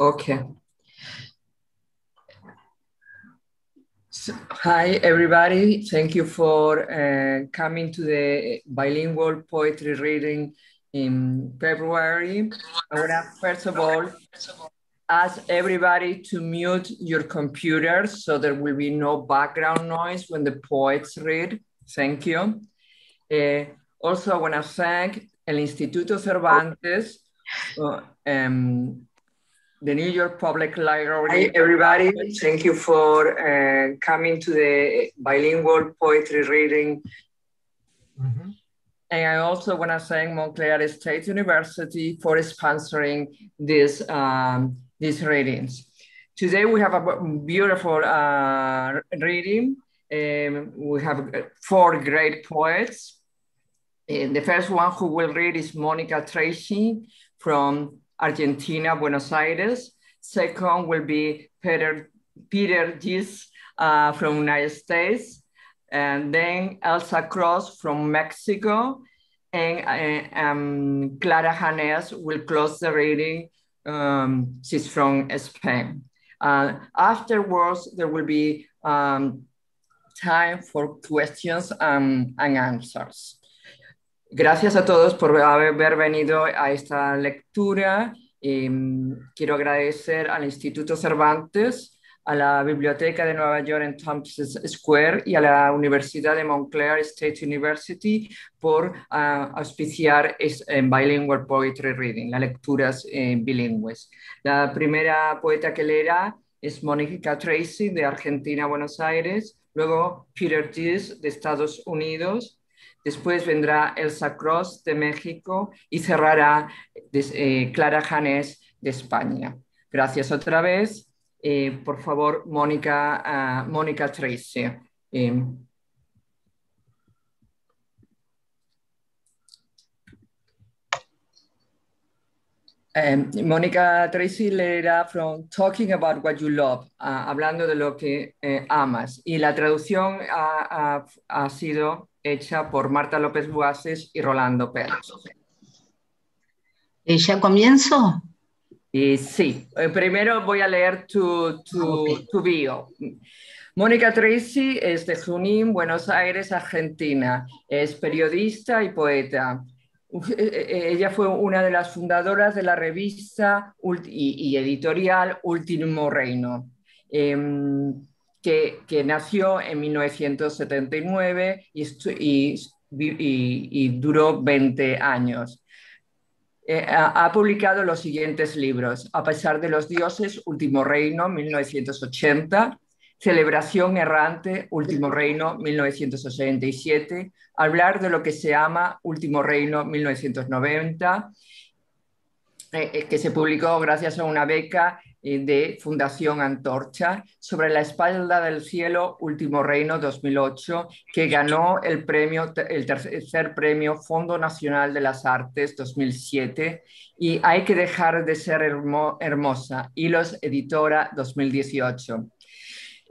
Okay. So, hi, everybody. Thank you for uh, coming to the bilingual poetry reading in February. I want to, first of all, ask everybody to mute your computers so there will be no background noise when the poets read. Thank you. Uh, also, I want to thank El Instituto Cervantes, uh, um, the New York Public Library. Hi, everybody. Thank you for uh, coming to the bilingual poetry reading. Mm -hmm. And I also want to thank Montclair State University for sponsoring this, um, these readings. Today we have a beautiful uh, reading. Um, we have four great poets. And the first one who will read is Monica Tracy from Argentina, Buenos Aires. Second will be Peter, Peter Gis uh, from United States. And then Elsa Cross from Mexico. And uh, um, Clara Janes will close the reading. Um, she's from Spain. Uh, afterwards, there will be um, time for questions and answers. Gracias a todos por haber venido a esta lectura. Em, quiero agradecer al Instituto Cervantes, a la Biblioteca de Nueva York en Tompkins Square y a la Universidad de Montclair State University por ah, auspiciar es, en Bilingual Poetry Reading, las lecturas eh, bilingües. La primera poeta que leerá es Monica Tracy de Argentina, Buenos Aires, luego Peter Gies de Estados Unidos, Después vendrá Elsa Cross de México y cerrará eh, Clara Janes de España. Gracias otra vez. Eh, por favor, Mónica, ah, Mónica Tracy. Eh, Mónica Tracy leerá from Talking About What You Love, ah, hablando de lo que amas. Y la traducción ha sido hecha por Marta López Buases y Rolando Pérez. ¿Ya comienzo? Y sí, eh, primero voy a leer tu, tu, tu bio. Mónica Tracy es de Junín, Buenos Aires, Argentina. Es periodista y poeta. Eh, eh, ella fue una de las fundadoras de la revista y, y editorial Último Reino. Em, que, nació en 1979 y, y, duró 20 años. Eh, ha, publicado los siguientes libros, A pesar de los dioses, Último Reino, 1980, Celebración Errante, Último Reino, 1987, Hablar de lo que se ama, Último Reino, 1990, eh, eh, que se publicó gracias a una beca de Fundación Antorcha sobre la espalda del cielo Último Reino 2008 que ganó el premio el tercer premio Fondo Nacional de las Artes 2007 y Hay que dejar de ser hermosa. Hilos Editora 2018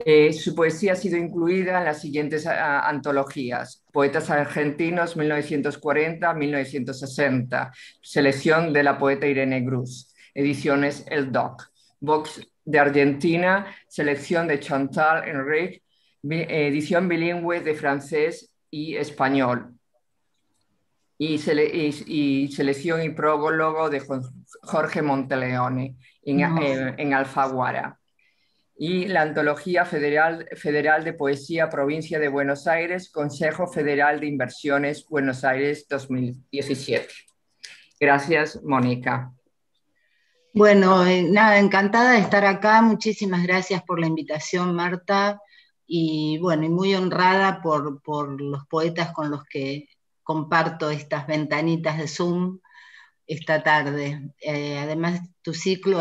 eh, su poesía ha sido incluida en las siguientes antologías. Poetas argentinos 1940-1960, selección de la poeta Irene Cruz, ediciones El Doc. Vox de Argentina, selección de Chantal Enrique, edición bilingüe de francés y español. Y, selección y prólogo de Jorge Monteleone en, eh, en, Alfaguara. Y la Antología Federal, Federal de Poesía Provincia de Buenos Aires, Consejo Federal de Inversiones Buenos Aires 2017. Gracias, Mónica. Bueno, eh, nada, encantada de estar acá. Muchísimas gracias por la invitación, Marta. Y bueno, y muy honrada por, los poetas con los que comparto estas ventanitas de Zoom esta tarde. Eh, además, tu ciclo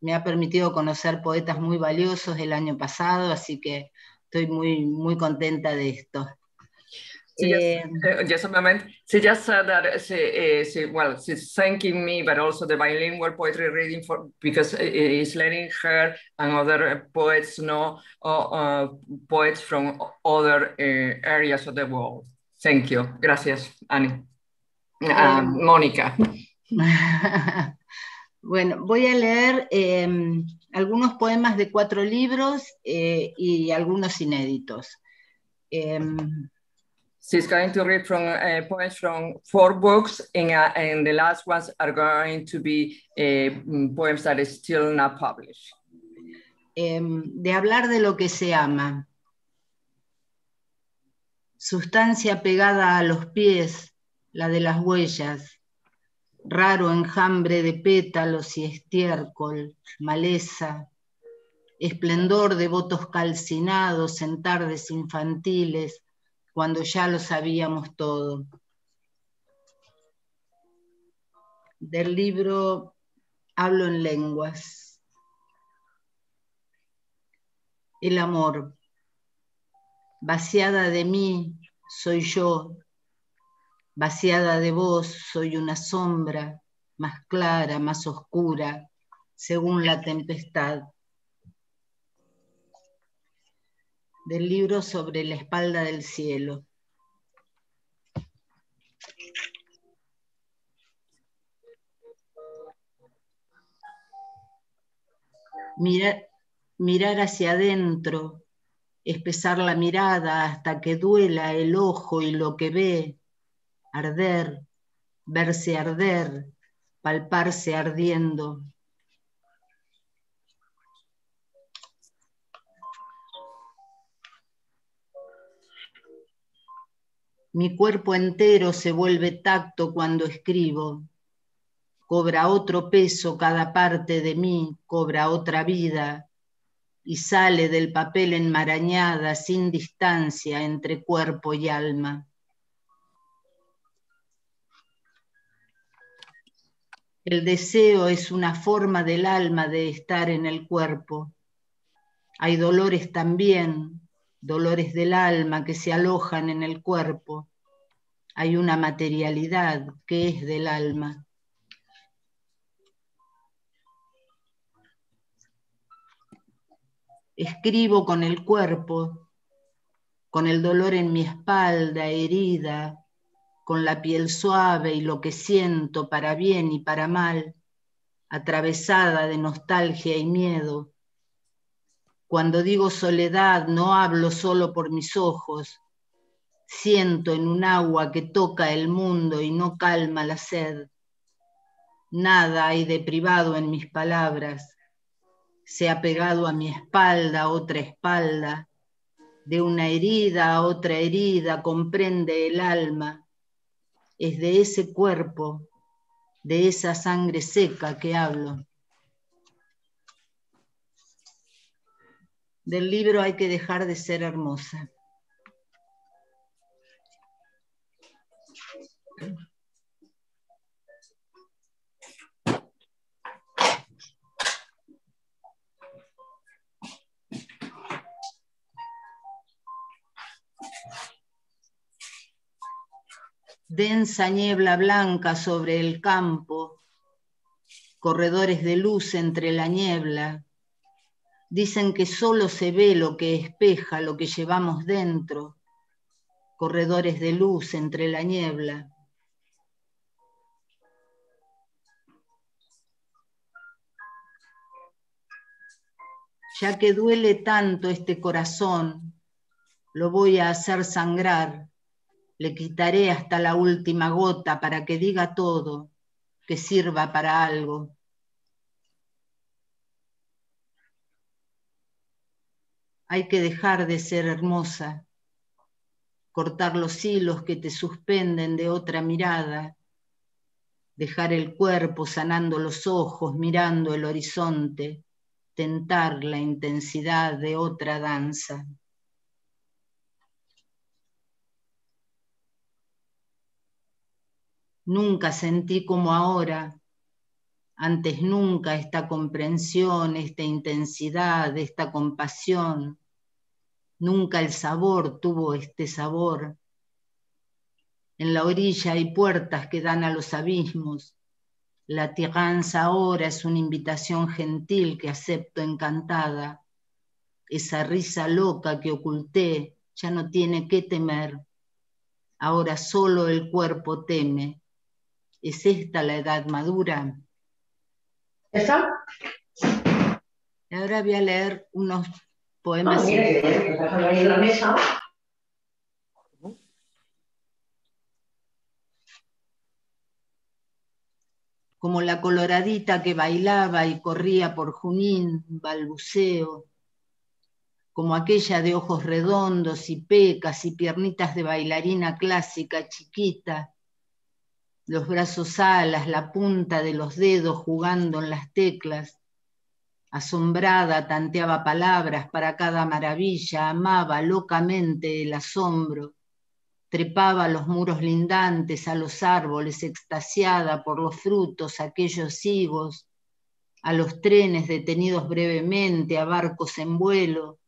me ha permitido conocer poetas muy valiosos del año pasado, así que estoy muy, muy contenta de esto. She just, uh, just a moment. She just said that she, uh, she, well, she's thanking me, but also the bilingual poetry reading for because it's letting her and other poets know uh, uh poets from other uh, areas of the world. Thank you. Gracias, Annie. Um, Mónica. Bueno, voy a leer em, algunos poemas de cuatro libros eh, y algunos inéditos. Um, She's going to read from uh, poems from four books, and, uh, and, the last ones are going to be uh, poems that are still not published. Um, de hablar de lo que se ama. Sustancia pegada a los pies, la de las huellas, raro enjambre de pétalos y estiércol, maleza, esplendor de votos calcinados en tardes infantiles, cuando ya lo sabíamos todo. Del libro Hablo en lenguas. El amor. Vaciada de mí soy yo, vaciada de vos soy una sombra, más clara, más oscura, según la tempestad. Del libro sobre la espalda del cielo. Mirar, mirar hacia adentro, espesar la mirada hasta que duela el ojo y lo que ve, arder, verse arder, palparse ardiendo. Mi cuerpo entero se vuelve tacto cuando escribo. Cobra otro peso cada parte de mí, cobra otra vida y sale del papel enmarañada sin distancia entre cuerpo y alma. El deseo es una forma del alma de estar en el cuerpo. Hay dolores también, dolores del alma que se alojan en el cuerpo. Hay una materialidad que es del alma. Escribo con el cuerpo, con el dolor en mi espalda herida, con la piel suave y lo que siento para bien y para mal, atravesada de nostalgia y miedo. Cuando digo soledad no hablo solo por mis ojos, siento en un agua que toca el mundo y no calma la sed. Nada hay de privado en mis palabras, se ha pegado a mi espalda otra espalda, de una herida a otra herida comprende el alma es de ese cuerpo, de esa sangre seca que hablo. Del libro hay que dejar de ser hermosa. densa niebla blanca sobre el campo, corredores de luz entre la niebla. Dicen que solo se ve lo que espeja lo que llevamos dentro, corredores de luz entre la niebla. Ya que duele tanto este corazón, lo voy a hacer sangrar le quitaré hasta la última gota para que diga todo, que sirva para algo. Hay que dejar de ser hermosa, cortar los hilos que te suspenden de otra mirada, dejar el cuerpo sanando los ojos, mirando el horizonte, tentar la intensidad de otra danza. Nunca sentí como ahora, antes nunca esta comprensión, esta intensidad, esta compasión. Nunca el sabor tuvo este sabor. En la orilla hay puertas que dan a los abismos. La tiranza ahora es una invitación gentil que acepto encantada. Esa risa loca que oculté ya no tiene que temer. Ahora solo el cuerpo teme ¿Es esta la edad madura? ¿Está? Ahora voy a leer unos poemas. Mira que que ahí en la mesa. Como la coloradita que bailaba y corría por Junín, balbuceo. Como aquella de ojos redondos y pecas y piernitas de bailarina clásica chiquita, los brazos alas, la punta de los dedos jugando en las teclas, Asombrada tanteaba palabras para cada maravilla, amaba locamente el asombro, trepaba los muros lindantes, a los árboles, extasiada por los frutos, aquellos higos, a los trenes detenidos brevemente, a barcos en vuelo.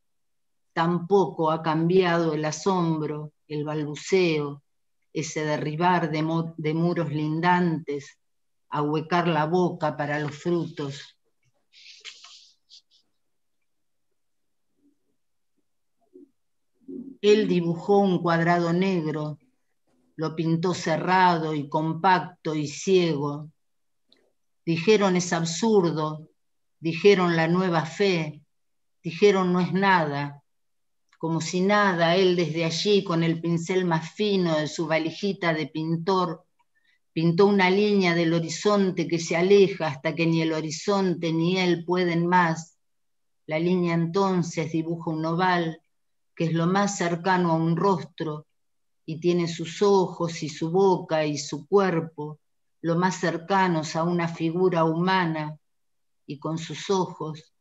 Tampoco ha cambiado el asombro, el balbuceo, ese derribar de, de muros lindantes, ahuecar la boca para los frutos. Él dibujó un cuadrado negro, lo pintó cerrado y compacto y ciego. Dijeron es absurdo, dijeron la nueva fe, dijeron no es nada, como si nada, él desde allí con el pincel más fino de su valijita de pintor, pintó una línea del horizonte que se aleja hasta que ni el horizonte ni él pueden más. La línea entonces dibuja un oval que es lo más cercano a un rostro y tiene sus ojos y su boca y su cuerpo, lo más cercanos a una figura humana, y con sus ojos,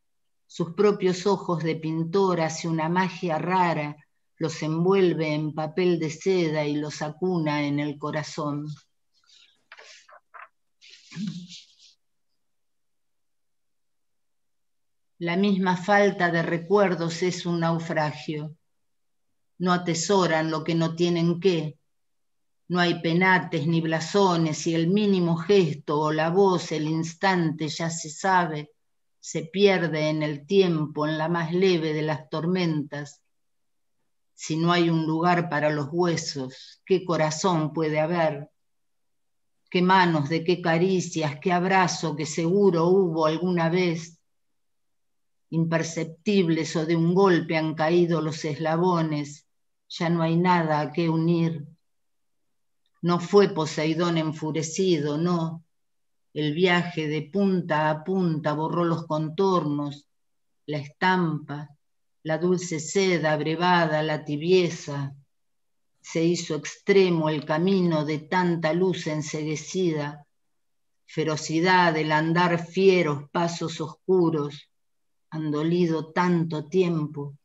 sus propios ojos de pintor hace una magia rara, los envuelve en papel de seda y los acuna en el corazón. La misma falta de recuerdos es un naufragio no atesoran lo que no tienen que. No hay penates ni blasones y el mínimo gesto o la voz, el instante ya se sabe, se pierde en el tiempo, en la más leve de las tormentas. Si no hay un lugar para los huesos, ¿qué corazón puede haber? ¿Qué manos, de qué caricias, qué abrazo que seguro hubo alguna vez? Imperceptibles o de un golpe han caído los eslabones ya no hay nada a qué unir. No fue Poseidón enfurecido, no. El viaje de punta a punta borró los contornos, la estampa, la dulce seda abrevada, la tibieza. Se hizo extremo el camino de tanta luz enseguecida, ferocidad, el andar fieros, pasos oscuros, han dolido tanto tiempo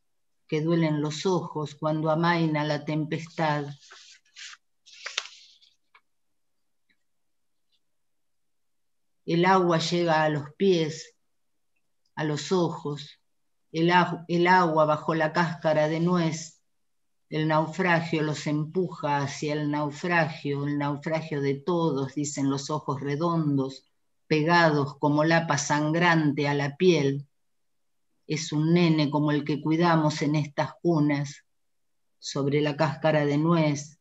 que duelen los ojos cuando amaina la tempestad. El agua llega a los pies, a los ojos, el, el agua bajo la cáscara de nuez, el naufragio los empuja hacia el naufragio, el naufragio de todos, dicen los ojos redondos, pegados como lapa sangrante a la piel es un nene como el que cuidamos en estas cunas, sobre la cáscara de nuez,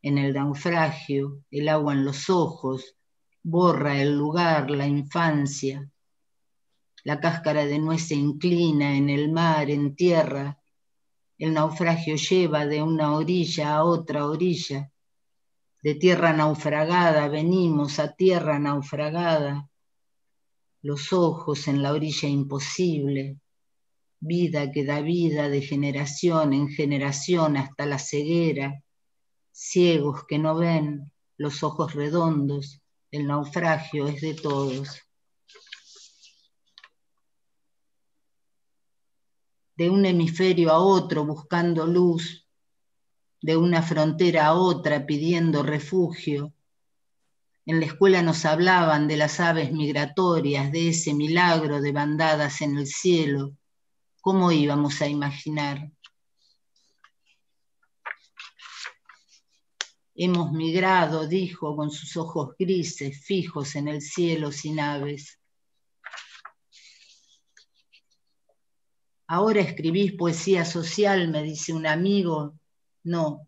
en el naufragio, el agua en los ojos, borra el lugar, la infancia. La cáscara de nuez se inclina en el mar, en tierra. El naufragio lleva de una orilla a otra orilla. De tierra naufragada venimos a tierra naufragada. Los ojos en la orilla imposible, vida que da vida de generación en generación hasta la ceguera, ciegos que no ven, los ojos redondos, el naufragio es de todos. De un hemisferio a otro buscando luz, de una frontera a otra pidiendo refugio. En la escuela nos hablaban de las aves migratorias, de ese milagro de bandadas en el cielo, ¿Cómo íbamos a imaginar? Hemos migrado, dijo, con sus ojos grises, fijos en el cielo sin aves. Ahora escribís poesía social, me dice un amigo. No,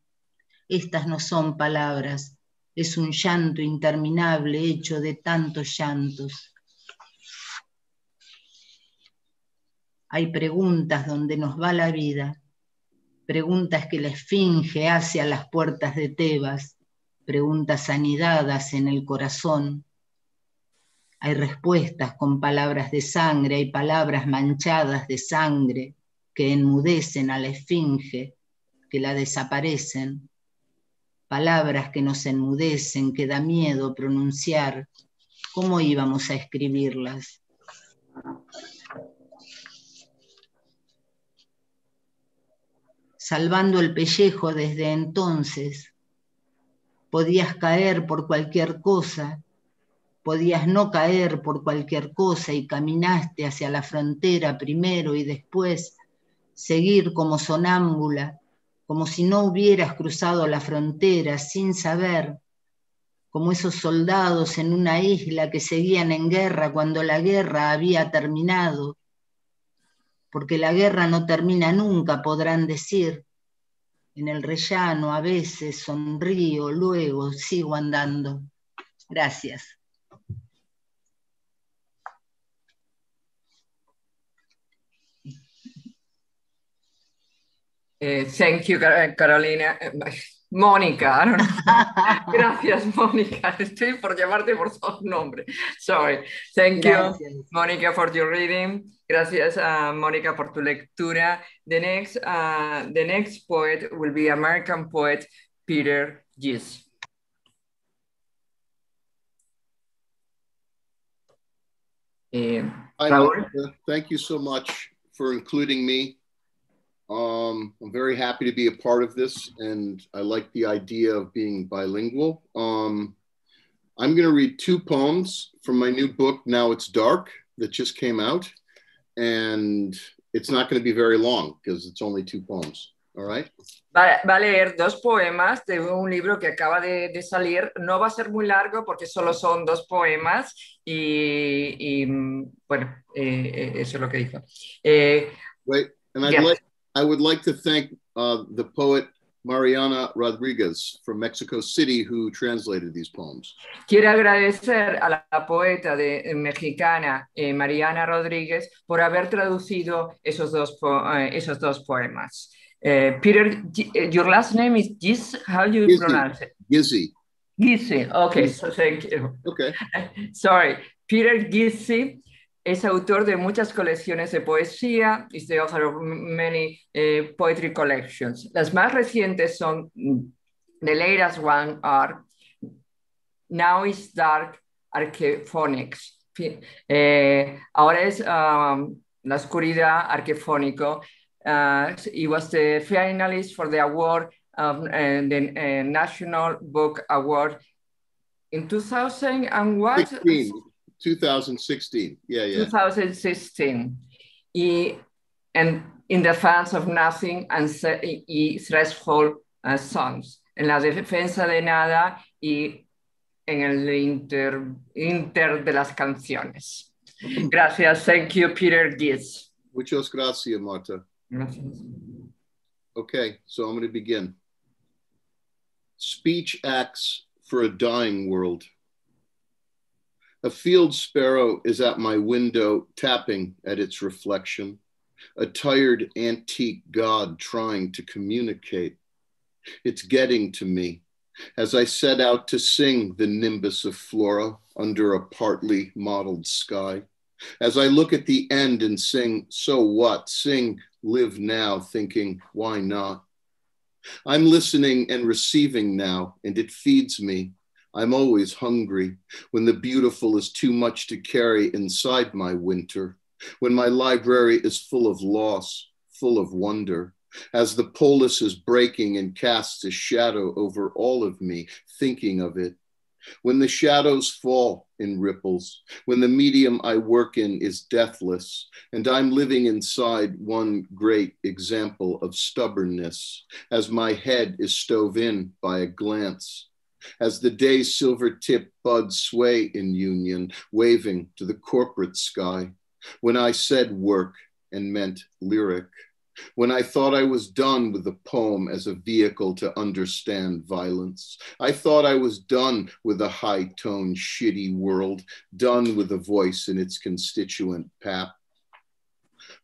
estas no son palabras, es un llanto interminable hecho de tantos llantos. Hay preguntas donde nos va la vida, preguntas que la esfinge hace a las puertas de Tebas, preguntas anidadas en el corazón. Hay respuestas con palabras de sangre, hay palabras manchadas de sangre que enmudecen a la esfinge, que la desaparecen. Palabras que nos enmudecen, que da miedo pronunciar. ¿Cómo íbamos a escribirlas? Salvando el pellejo desde entonces. Podías caer por cualquier cosa, podías no caer por cualquier cosa y caminaste hacia la frontera primero y después seguir como sonámbula, como si no hubieras cruzado la frontera sin saber, como esos soldados en una isla que seguían en guerra cuando la guerra había terminado porque la guerra no termina nunca, podrán decir. En el rellano a veces sonrío, luego sigo andando. Gracias. Eh, thank you, Carolina. Mónica, I don't know. Gracias, Mónica. Estoy por llamarte por su nombre. Sorry. Thank you, Mónica, for your reading. Gracias, uh, Mónica, por tu lectura. The next, uh, the next poet will be American poet Peter Gies. Eh, thank you so much for including me Um, I'm very happy to be a part of this, and I like the idea of being bilingual. Um, I'm going to read two poems from my new book, Now It's Dark, that just came out. And it's not going to be very long because it's only two poems. All right. Va, va, a leer dos poemas de un libro que acaba de, de, salir. No va a ser muy largo porque solo son dos poemas y, y bueno, eh, eh eso es lo que dijo. Eh, Wait, and I'd like I would like to thank uh, the poet Mariana Rodriguez from Mexico City who translated these poems. Quiero agradecer a la poeta de, eh, mexicana eh, Mariana Rodríguez por haber traducido esos dos, eh, esos dos poemas. Uh, Peter, eh, your last name is Giz. How do you Gizzy. pronounce it? Gizzy. Gizzy. Okay, so thank you. Okay. Sorry, Peter Gizzy Es autor de muchas colecciones de poesía. Is the author of many uh, poetry collections. Las más recientes son The latest one are Now is Dark Archephonics. Eh, ahora es um, la oscuridad arquefónico. Uh, was the finalist for the award of uh, the National Book Award in 2000 and what? 16. 2016. Yeah, yeah. 2016. Y en In Defense of Nothing and y Threshold uh, Songs. En la defensa de nada y en el inter, inter de las canciones. Gracias. Thank you, Peter Gies. Muchas gracias, Marta. Gracias. Okay, so I'm going to begin. Speech acts for a dying world. A field sparrow is at my window, tapping at its reflection, a tired antique god trying to communicate. It's getting to me as I set out to sing the nimbus of flora under a partly mottled sky. As I look at the end and sing, so what? Sing, live now, thinking, why not? I'm listening and receiving now, and it feeds me I'm always hungry when the beautiful is too much to carry inside my winter, when my library is full of loss, full of wonder, as the polis is breaking and casts a shadow over all of me, thinking of it. When the shadows fall in ripples, when the medium I work in is deathless, and I'm living inside one great example of stubbornness, as my head is stove in by a glance, as the day's silver tip buds sway in union, waving to the corporate sky. When I said work and meant lyric, when I thought I was done with the poem as a vehicle to understand violence. I thought I was done with a high toned, shitty world, done with a voice and its constituent pap.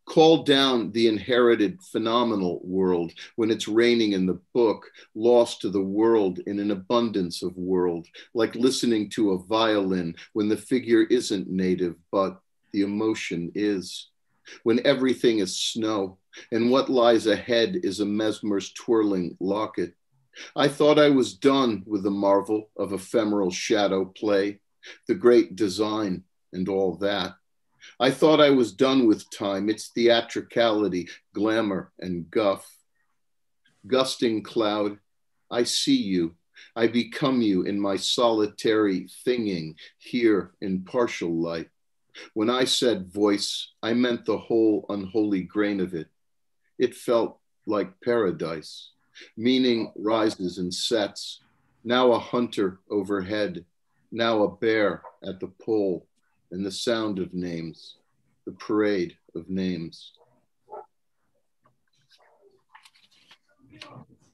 Call down the inherited phenomenal world when it's raining in the book, lost to the world in an abundance of world, like listening to a violin when the figure isn't native, but the emotion is. When everything is snow and what lies ahead is a mesmer's twirling locket. I thought I was done with the marvel of ephemeral shadow play, the great design, and all that. I thought I was done with time, its theatricality, glamour, and guff. Gusting cloud, I see you. I become you in my solitary thinging here in partial light. When I said voice, I meant the whole unholy grain of it. It felt like paradise. Meaning rises and sets. Now a hunter overhead, now a bear at the pole, and the sound of names, the parade of names.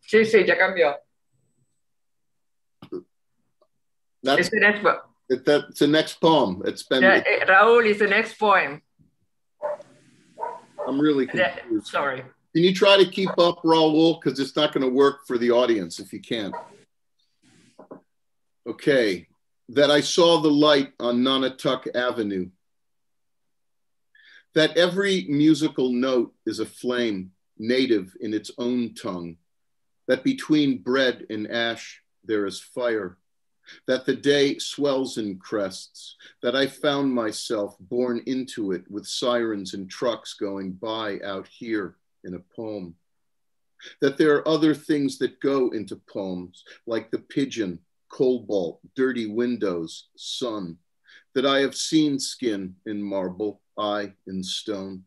Sí, sí, ya cambió. That's It's the next one. it, that's the next poem. It's been. Yeah, eh, Raúl is the next poem. I'm really Yeah, confused. sorry. Can you try to keep up, Raul? Because it's not going to work for the audience if you can't. Okay. That I saw the light on Nonotuck Avenue. That every musical note is a flame, native in its own tongue. That between bread and ash there is fire. That the day swells and crests. That I found myself born into it with sirens and trucks going by out here in a poem. That there are other things that go into poems, like the pigeon, cobalt, dirty windows, sun. That I have seen skin in marble, eye in stone.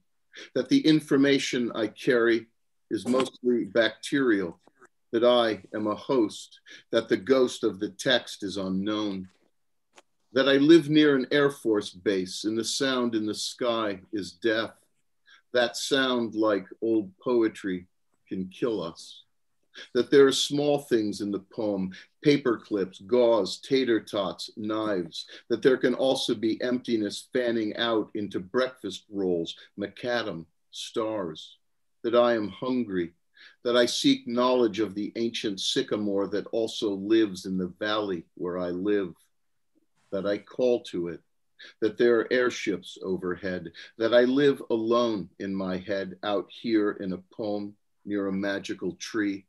That the information I carry is mostly bacterial. That I am a host. That the ghost of the text is unknown. That I live near an Air Force base and the sound in the sky is death that sound like old poetry can kill us. That there are small things in the poem paper clips, gauze, tater tots, knives. That there can also be emptiness fanning out into breakfast rolls, macadam, stars. That I am hungry. That I seek knowledge of the ancient sycamore that also lives in the valley where I live. That I call to it that there are airships overhead, that I live alone in my head out here in a poem near a magical tree,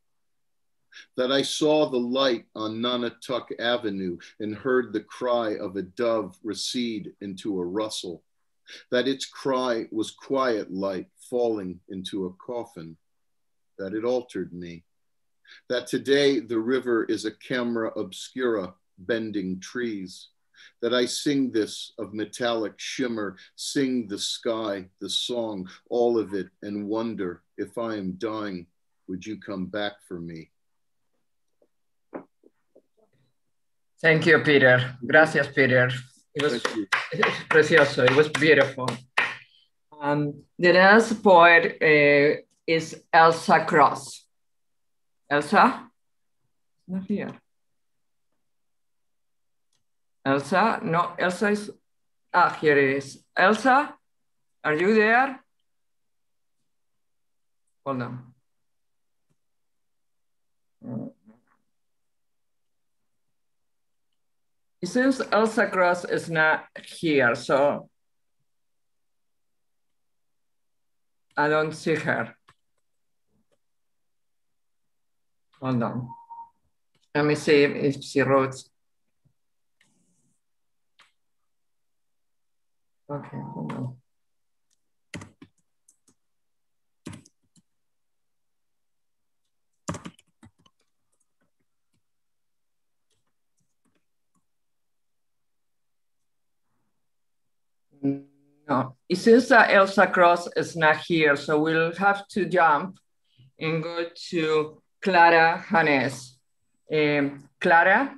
that I saw the light on Nonotuck Avenue and heard the cry of a dove recede into a rustle, that its cry was quiet light falling into a coffin, that it altered me, that today the river is a camera obscura bending trees that I sing this of metallic shimmer, sing the sky, the song, all of it, and wonder if I am dying, would you come back for me? Thank you, Peter. Gracias, Peter. It was precioso. It was beautiful. Um, the next poet uh, is Elsa Cross. Elsa? Not here. Elsa? No, Elsa is. Ah, here it is. Elsa, are you there? Hold on. Seems Elsa Cross is not here, so I don't see her. Hold on. Let me see if she wrote. Okay, hold on. No, it seems that Elsa Cross is not here, so we'll have to jump and go to Clara Janes. Um, Clara?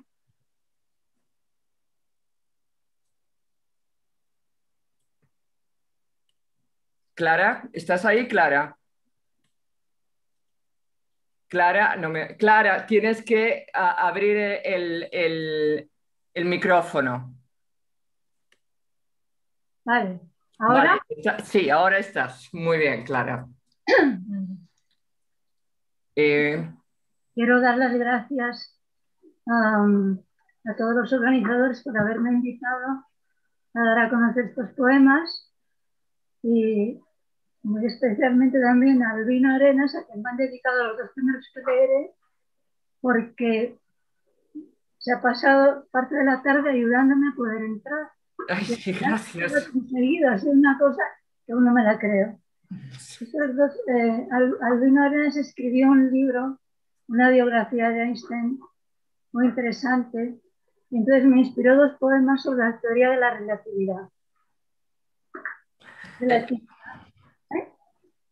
Clara, ¿estás ahí, Clara? Clara, no me, Clara, tienes que abrir el, el, el micrófono. Vale. ¿Ahora? Vale, sí, ahora estás. Muy bien, Clara. Eh, Quiero dar las gracias a, a todos los organizadores por haberme invitado a dar a conocer estos poemas y muy especialmente también a Albina Arenas, a quien me han dedicado los dos primeros que leeré, porque se ha pasado parte de la tarde ayudándome a poder entrar. Ay, gracias. Conseguido, ha sido una cosa que aún no me la creo. Dos, eh, Al- Albino Arenas escribió un libro, una biografía de Einstein muy interesante, y entonces me inspiró dos poemas sobre la teoría de la relatividad. Relati-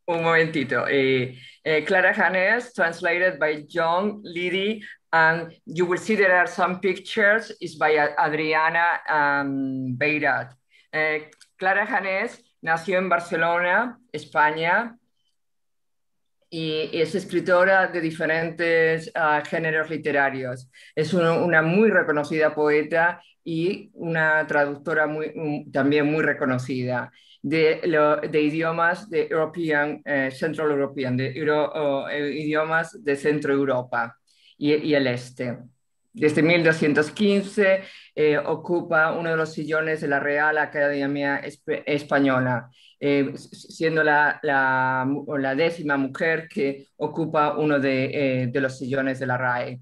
Un momentito. Eh, eh, Clara Janes, translated by John Liddy, and you will see there are some pictures. It's by Adriana um, Beirat. Eh, Clara Janes nació en Barcelona, España, y es escritora de diferentes ah, géneros literarios. Es una, una muy reconocida poeta y una traductora también muy reconocida de, lo- idiomas de European, eh, Central European, de eh, idiomas de Centro Europa y, y el este. Desde 1215 eh, ocupa uno de los sillones de la Real Academia Esp- Española, eh, siendo la, la la décima mujer que ocupa uno de, de los sillones de la RAE.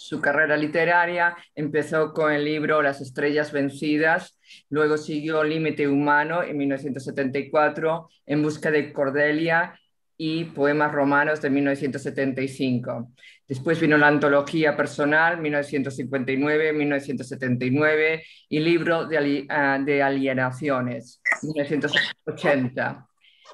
Su carrera literaria empezó con el libro Las estrellas vencidas, luego siguió Límite humano en 1974, En busca de Cordelia y Poemas romanos de 1975. Después vino la antología personal, 1959-1979, y libro de, ah, de alienaciones, 1980.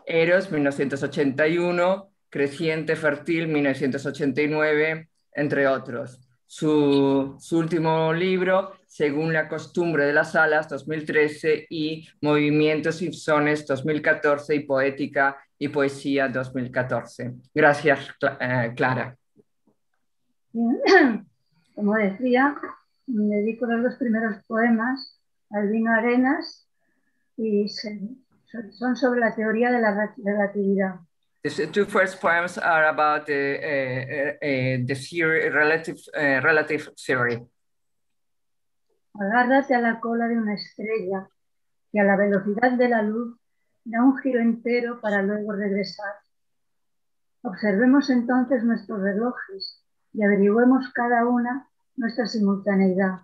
Eros, 1981, Creciente Fértil, 1989, entre otros. Su, su último libro, Según la costumbre de las alas, 2013, y Movimientos Simpsones, 2014, y Poética y Poesía, 2014. Gracias, eh, Clara. Como decía, me dedico los dos primeros poemas a Albino Arenas y son- sobre la teoría de la re- relatividad. The two first poems are about the, uh, uh, uh, the theory, relative, relative theory. Agárrate a la cola de una estrella que a la velocidad de la luz da un giro entero para luego regresar. Observemos entonces nuestros relojes y averigüemos cada una nuestra simultaneidad.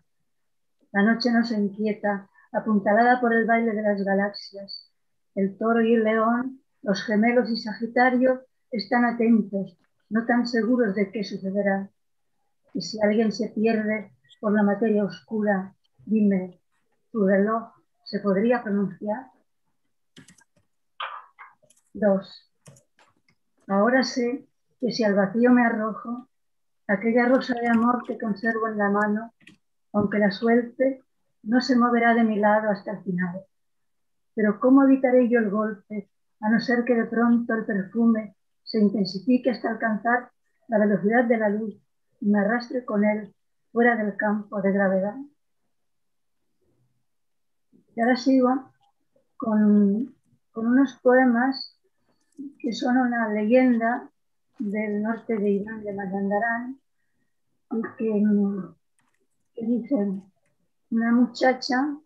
La noche nos inquieta, apuntalada por el baile de las galaxias. El toro y el león, los gemelos y Sagitario están atentos, no tan seguros de qué sucederá. Y si alguien se pierde por la materia oscura, dime, ¿tu reloj se podría pronunciar? Dos. Ahora sé que si al vacío me arrojo, aquella rosa de amor que conservo en la mano, aunque la suelte, no se moverá de mi lado hasta el final. Pero ¿cómo evitaré yo el golpe, a no ser que de pronto el perfume se intensifique hasta alcanzar la velocidad de la luz y me arrastre con él fuera del campo de gravedad? Y ahora sigo con, con unos poemas que son una leyenda del norte de Irán, de Mazandarán, y que, que dicen, una muchacha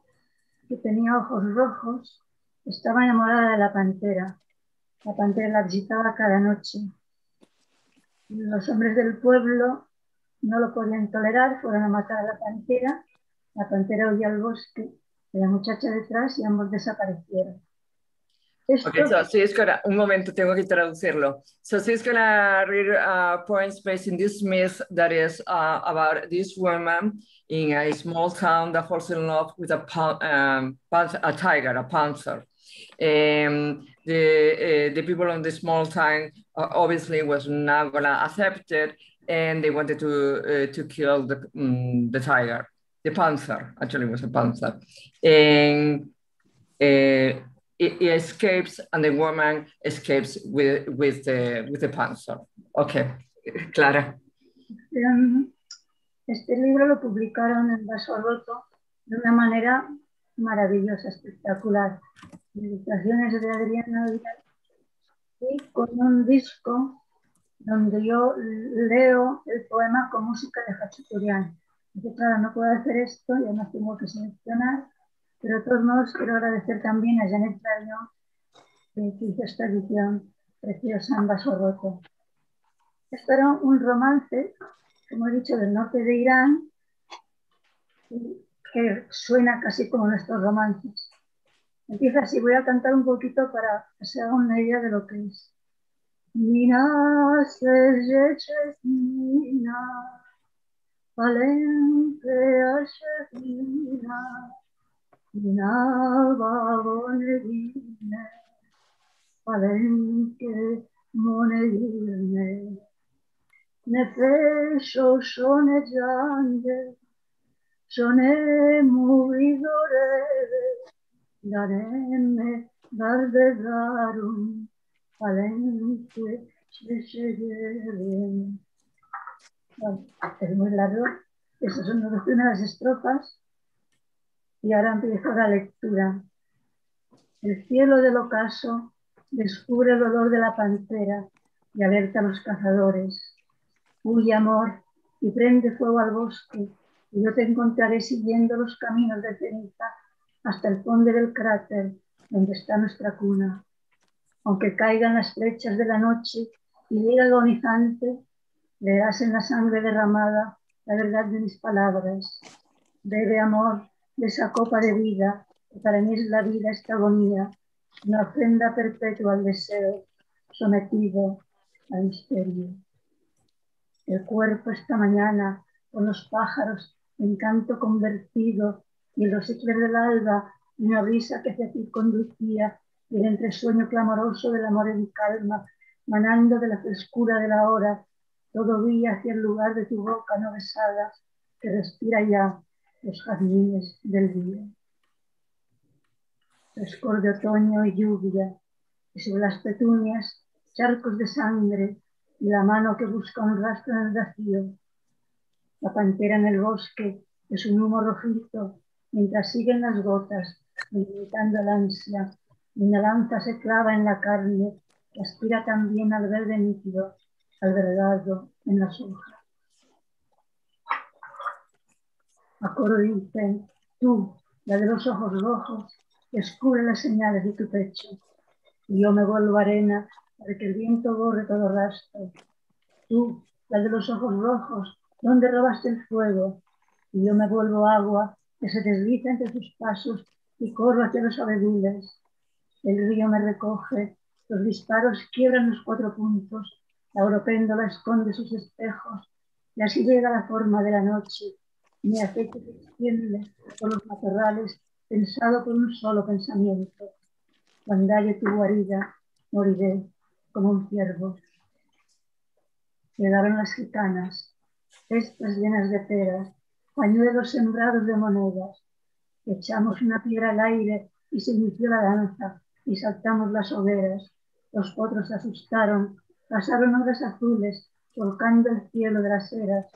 que tenía ojos rojos estaba enamorada de la pantera. La pantera la visitaba cada noche. Los hombres del pueblo no lo podían tolerar, fueron a matar a la pantera. La pantera huyó al bosque, la muchacha detrás y ambos desaparecieron. Esto, Okay, so gonna, un momento, tengo que traducirlo. So she's gonna read uh, poems based in this myth that is uh, about this woman in a small town that falls in love with a, um, a tiger, a panther. Um, the, uh, the people on the small town uh, obviously was not gonna accept it and they wanted to, uh, to kill the, mm, the tiger. The panther, actually was a panther. And uh, it, it escapes and the woman escapes with, with, the, with the panther. Okay, Clara. Em, Este libro lo publicaron en Vaso Roto de una manera maravillosa, espectacular. Meditaciones de Adriana y con un disco donde yo leo el poema con música de Hachiturian. claro, no puedo hacer esto y además tengo que seleccionar, pero de todos modos quiero agradecer también a Janet Rayón que hizo esta edición preciosa en vaso roto. Esto era un romance, como he dicho, del norte de Irán, que suena casi como nuestros romances. Empieza así, voy a cantar un poquito para que se una idea de lo que es. Mina Mina. Valente Mina. Mina Babonedine Valente Monedine Nefesho Shone Jande Shone Muvidore Dareme Darbedarum Valente es muy largo. Esas son las primeras estrofas. Y ahora empiezo la lectura. El cielo del ocaso descubre el olor de la pantera y alerta a los cazadores. Huye amor y prende fuego al bosque y yo te encontraré siguiendo los caminos de ceniza hasta el fondo del cráter donde está nuestra cuna aunque caigan las flechas de la noche y llegue agonizante, leerás en la sangre derramada la verdad de mis palabras. Bebe amor de esa copa de vida, que para mí es la vida esta agonía, una ofrenda perpetua al deseo, sometido al misterio. El cuerpo esta mañana, con los pájaros en canto convertido, y los eclairs del alba, una brisa que hacia ti conducía, y el entresueño clamoroso del amor en calma, manando de la frescura de la hora, todo vía hacia el lugar de tu boca no besada, que respira ya los jardines del día. Frescor de otoño y lluvia, y sobre las petunias, charcos de sangre, y la mano que busca un rastro en el vacío. La pantera en el bosque es un humo rojizo, mientras siguen las gotas, limitando el ansia una lanza se clava en la carne que aspira también al verde nítido, al en las hojas. A coro dicen, tú, la de los ojos rojos, descubre las señales de tu pecho. Y yo me vuelvo arena para que el viento borre todo rastro. Tú, la de los ojos rojos, donde robaste el fuego. Y yo me vuelvo agua que se desliza entre tus pasos y corro hacia los abedules el río me recoge, los disparos quiebran los cuatro puntos, la oropéndola esconde sus espejos, y así llega la forma de la noche, mi aceite se extiende por los matorrales, pensado por un solo pensamiento. Cuando halle tu guarida, moriré como un ciervo. Llegaron las gitanas, cestas llenas de peras, pañuelos sembrados de monedas. Echamos una piedra al aire y se inició la danza y saltamos las hogueras. Los potros se asustaron, pasaron horas azules, volcando el cielo de las eras.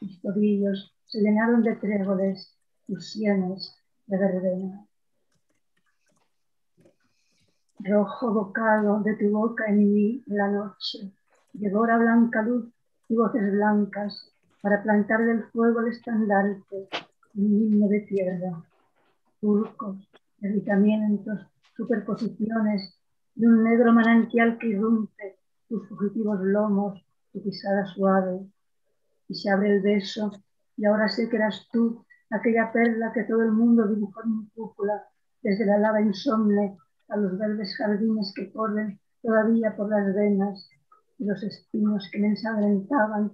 Mis tobillos se llenaron de tréboles, tus sienes de verbena. Rojo bocado de tu boca en mí la noche, devora blanca luz y voces blancas para plantar del fuego el estandarte, un himno de tierra. Turcos, medicamentos superposiciones de un negro manantial que irrumpe tus fugitivos lomos, tu pisada suave, y se abre el beso, y ahora sé que eras tú, aquella perla que todo el mundo dibujó en mi cúpula, desde la lava insomne a los verdes jardines que corren todavía por las venas, y los espinos que me ensangrentaban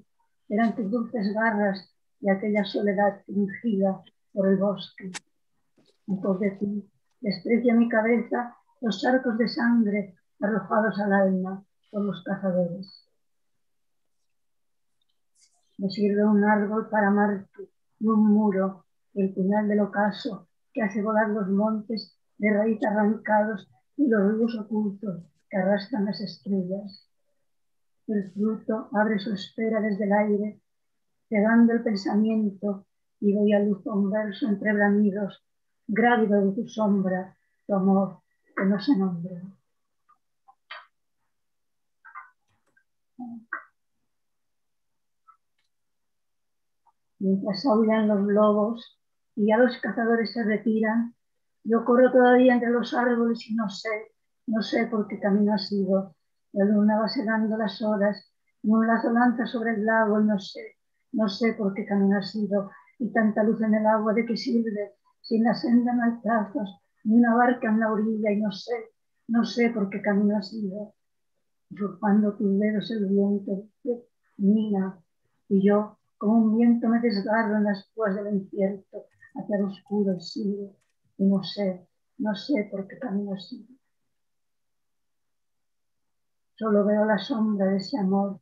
eran tus dulces garras y aquella soledad fingida por el bosque. Y por de ti desprecia mi cabeza los charcos de sangre arrojados al alma por los cazadores. Me sirve un árbol para amarte y un muro, el puñal del ocaso que hace volar los montes de raíz arrancados y los ríos ocultos que arrastran las estrellas. El fruto abre su espera desde el aire, cegando el pensamiento y doy a luz un verso entre bramidos grávido de tu sombra, tu amor que no se nombre. Mientras aullan los lobos y ya los cazadores se retiran, yo corro todavía entre los árboles y no sé, no sé por qué camino ha sido. La luna va segando las horas y un lanza sobre el lago y no sé, no sé por qué camino ha sido. Y tanta luz en el agua, ¿de qué sirve? Sin la senda no hay trazos, ni una barca en la orilla y no sé, no sé por qué camino ha sido. Usurpando tus dedos el viento, mina, y yo, como un viento, me desgarro en las púas del incierto, hacia el oscuro y no sé, no sé por qué camino ha sido. Solo veo la sombra de ese amor,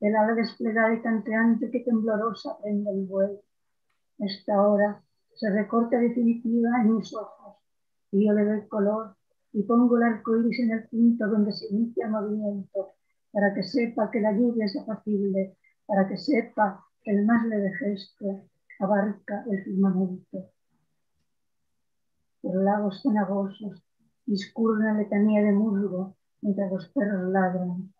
el ala desplegada y tanteante que temblorosa prende el vuelo. Esta hora se recorta definitiva en mis ojos y yo le doy color y pongo el arco iris en el punto donde se inicia movimiento para que sepa que la lluvia es apacible, para que sepa que el más leve gesto abarca el firmamento. Los lagos cenagosos discurren la letanía de musgo mientras los perros ladran.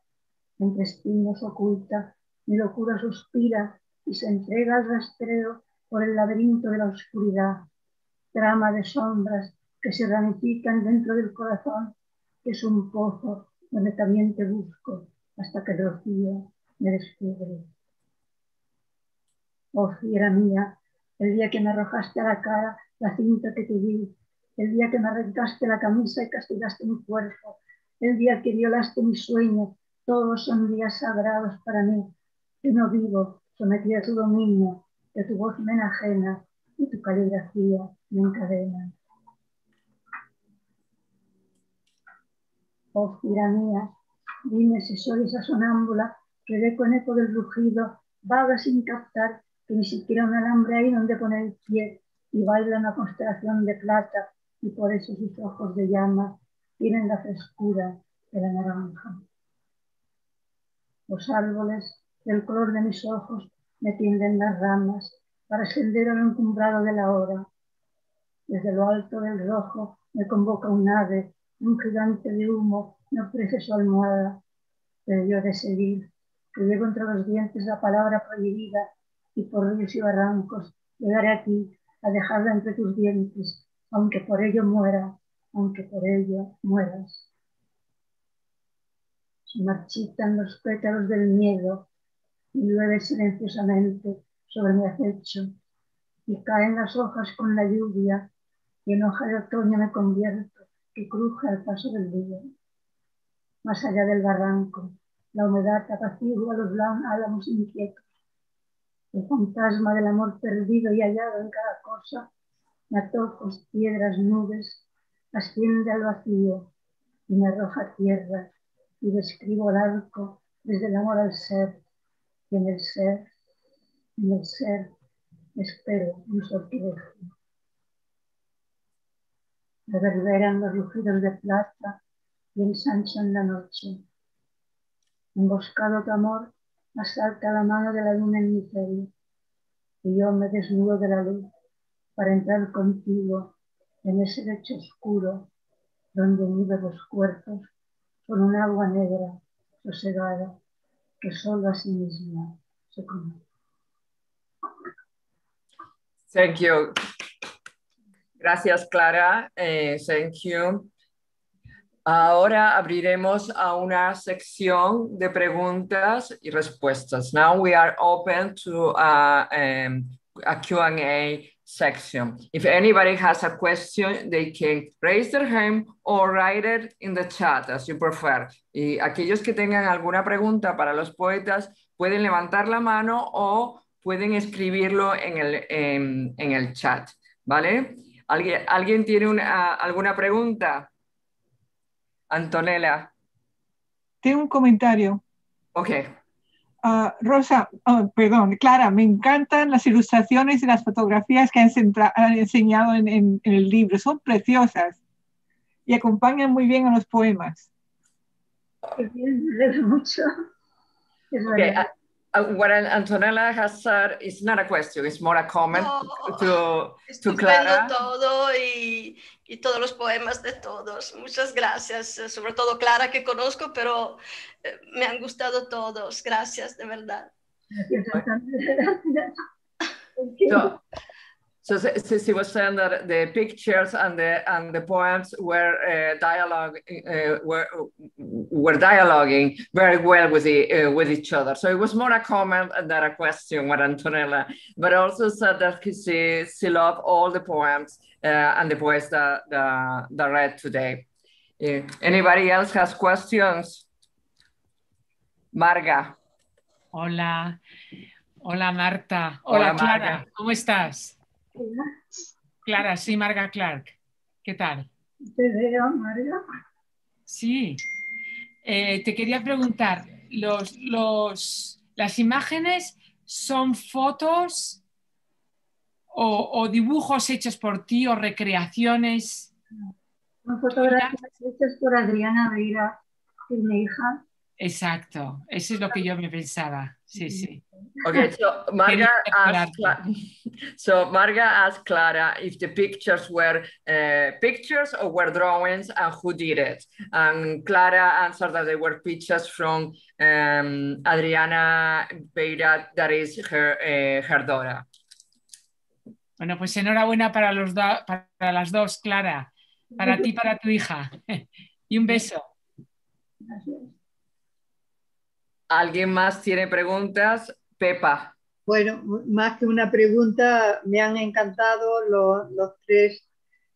Entre espinos oculta, mi locura suspira y se entrega al rastreo por el laberinto de la oscuridad, trama de sombras que se ramifican dentro del corazón, que es un pozo donde también te busco hasta que el rocío me descubre. Oh fiera mía, el día que me arrojaste a la cara la cinta que te di, el día que me arrancaste la camisa y castigaste mi cuerpo, el día que violaste mi sueño, todos son días sagrados para mí. Yo no vivo sometida a tu dominio, que tu voz me enajena y tu caligrafía me encadena. Oh, mía, dime si soy esa sonámbula que ve con eco del rugido, vaga sin captar que ni siquiera un alambre hay donde poner el pie y baila una constelación de plata y por eso sus ojos de llama tienen la frescura de la naranja. Los árboles del color de mis ojos me tienden las ramas para ascender al encumbrado de la hora. Desde lo alto del rojo me convoca un ave, un gigante de humo me ofrece su almohada, pero yo de seguir, que llevo entre los dientes la palabra prohibida y por ríos y barrancos llegaré aquí a dejarla entre tus dientes, aunque por ello muera aunque por ello mueras. Se marchitan los pétalos del miedo y llueve silenciosamente sobre mi acecho y caen las hojas con la lluvia y en hoja de otoño me convierto que cruje al paso del día. Más allá del barranco, la humedad apacigua los álamos inquietos. El fantasma del amor perdido y hallado en cada cosa, matojos, piedras, nubes, asciende al vacío y me arroja tierra y describo el arco desde el amor al ser y en el ser, en el ser espero un sortilegio. Reverberan los rugidos de plata y ensanchan la noche. Emboscado tu amor, asalta la mano de la luna en mi pelo y yo me desnudo de la luz para entrar contigo en ese lecho oscuro donde viven los cuerpos con un agua negra sosegada que solo a sí misma se conoce. Thank you. Gracias, Clara. Eh, thank you. Ahora abriremos a una sección de preguntas y respuestas. Now we are open to a, um, a Q&A section. If anybody has a question, they can raise their hand or write it in the chat as you prefer. Y aquellos que tengan alguna pregunta para los poetas pueden levantar la mano o pueden escribirlo en el, en, en el chat, ¿vale? ¿Alguien, ¿alguien tiene una, alguna pregunta? Antonella. Tengo un comentario. Ok. Uh, Rosa, oh, perdón, Clara, me encantan las ilustraciones y las fotografías que han, han enseñado en, en, en, el libro. Son preciosas y acompañan muy bien a los poemas. Qué bien, me mucho. Okay. uh, what Antonella has said is not a question, it's more a comment No, to, to Clara. todo y, y todos los poemas de todos. Muchas gracias, eh, sobre todo Clara que conozco, pero eh, me han gustado todos. Gracias, de verdad. Gracias, So, so she- she she was saying that the pictures and the and the poems were uh, dialogue uh, were were dialoguing very well with the uh, with each other. So it was more a comment than a question with Antonella, but also said that she she loved all the poems uh, and the poems that that, that read today. Anybody else has questions? Marga. Hola, hola Marta, Hola, hola, Clara, Marga. ¿cómo estás? Clara, sí, Marga Clark, ¿qué tal? Te veo, María. Sí, Eh, te quería preguntar, los, los, ¿las imágenes son fotos o, o dibujos hechos por ti o recreaciones? Son fotografías hechas por Adriana Veira, mi hija. Exacto, eso es lo que yo me pensaba, sí, sí. Okay, so Marga asked, so Marga asked Clara if the pictures were uh, pictures or were drawings and who did it. And Clara answered that they were pictures from um, Adriana Beira, that is her, uh, her daughter. Bueno, pues enhorabuena para, los do- para las dos, Clara, para ti y para tu hija. Y un beso. Gracias. ¿Alguien más tiene preguntas? Pepa. Bueno, más que una pregunta, me han encantado los, los tres